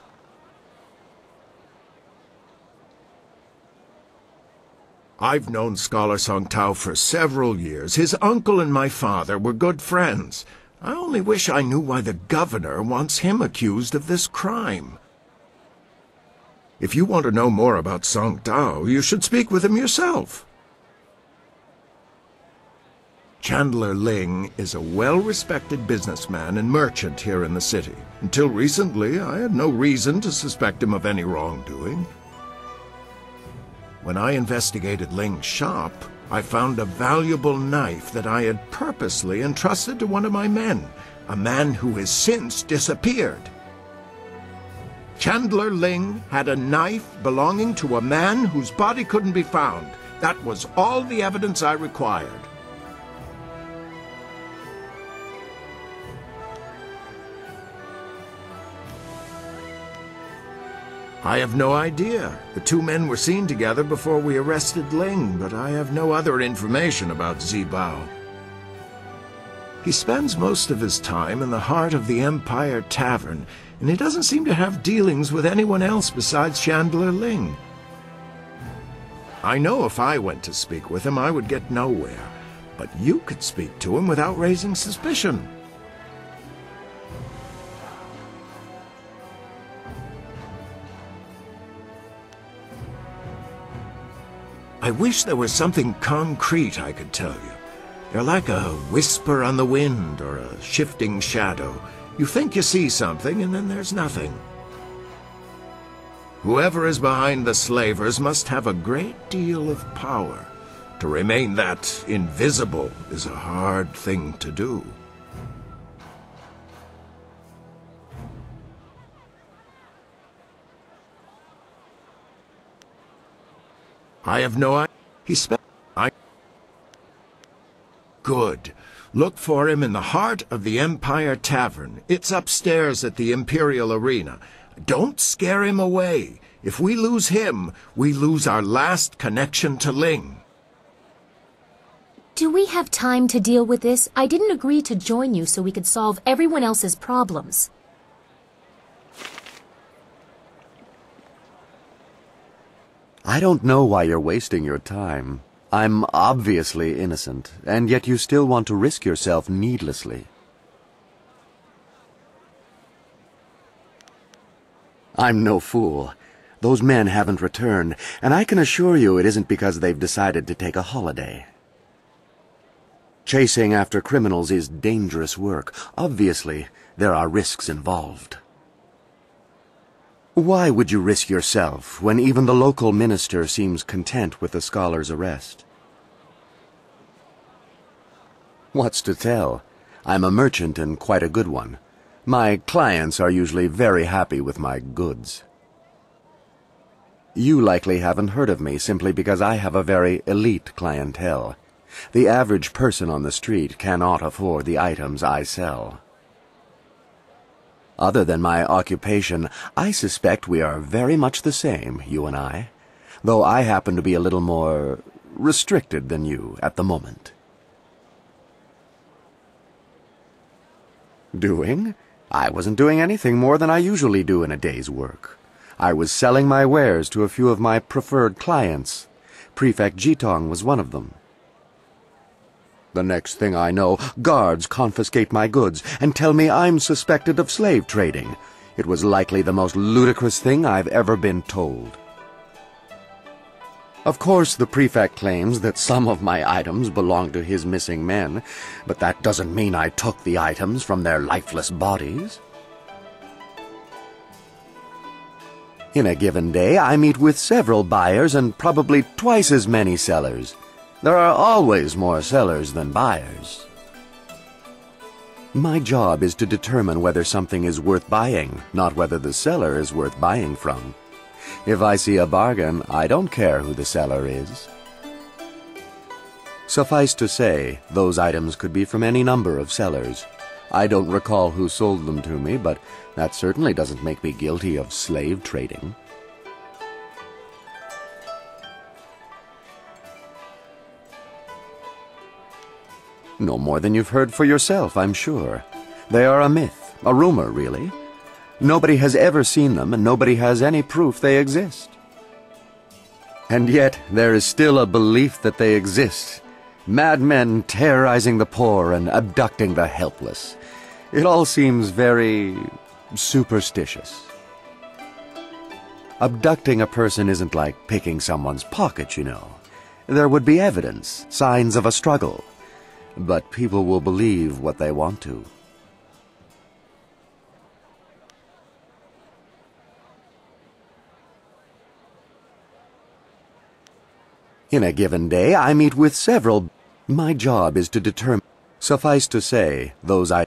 I've known Scholar Song Tao for several years. His uncle and my father were good friends. I only wish I knew why the governor wants him accused of this crime. If you want to know more about Song Tao, you should speak with him yourself. Chandler Ling is a well-respected businessman and merchant here in the city. Until recently, I had no reason to suspect him of any wrongdoing. When I investigated Ling's shop, I found a valuable knife that I had purposely entrusted to one of my men, a man who has since disappeared. Chandler Ling had a knife belonging to a man whose body couldn't be found. That was all the evidence I required. I have no idea. The two men were seen together before we arrested Ling, but I have no other information about Zibao. He spends most of his time in the heart of the Empire Tavern, and he doesn't seem to have dealings with anyone else besides Chandler Ling. I know if I went to speak with him, I would get nowhere, but you could speak to him without raising suspicion. I wish there was something concrete I could tell you. They're like a whisper on the wind or a shifting shadow. You think you see something, and then there's nothing. Whoever is behind the slavers must have a great deal of power. To remain that invisible is a hard thing to do. I have no idea. He spent. I. Good. Look for him in the heart of the Empire Tavern. It's upstairs at the Imperial Arena. Don't scare him away. If we lose him, we lose our last connection to Ling. Do we have time to deal with this? I didn't agree to join you so we could solve everyone else's problems. I don't know why you're wasting your time. I'm obviously innocent, and yet you still want to risk yourself needlessly. I'm no fool. Those men haven't returned, and I can assure you it isn't because they've decided to take a holiday. Chasing after criminals is dangerous work. Obviously, there are risks involved. Why would you risk yourself when even the local minister seems content with the scholar's arrest? What's to tell? I'm a merchant and quite a good one. My clients are usually very happy with my goods. You likely haven't heard of me simply because I have a very elite clientele. The average person on the street cannot afford the items I sell. Other than my occupation, I suspect we are very much the same, you and I, though I happen to be a little more restricted than you at the moment. Doing? I wasn't doing anything more than I usually do in a day's work. I was selling my wares to a few of my preferred clients. Prefect Jitong was one of them. The next thing I know, guards confiscate my goods and tell me I'm suspected of slave trading. It was likely the most ludicrous thing I've ever been told. Of course, the prefect claims that some of my items belong to his missing men, but that doesn't mean I took the items from their lifeless bodies. In a given day, I meet with several buyers and probably twice as many sellers. There are always more sellers than buyers. My job is to determine whether something is worth buying, not whether the seller is worth buying from. If I see a bargain, I don't care who the seller is. Suffice to say, those items could be from any number of sellers. I don't recall who sold them to me, but that certainly doesn't make me guilty of slave trading. No more than you've heard for yourself, I'm sure. They are a myth, a rumor, really. Nobody has ever seen them, and nobody has any proof they exist. And yet, there is still a belief that they exist. Madmen terrorizing the poor and abducting the helpless. It all seems very superstitious. Abducting a person isn't like picking someone's pocket, you know. There would be evidence, signs of a struggle. But people will believe what they want to. In a given day, I meet with several. My job is to determine. Suffice to say, those I.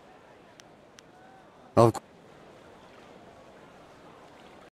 Of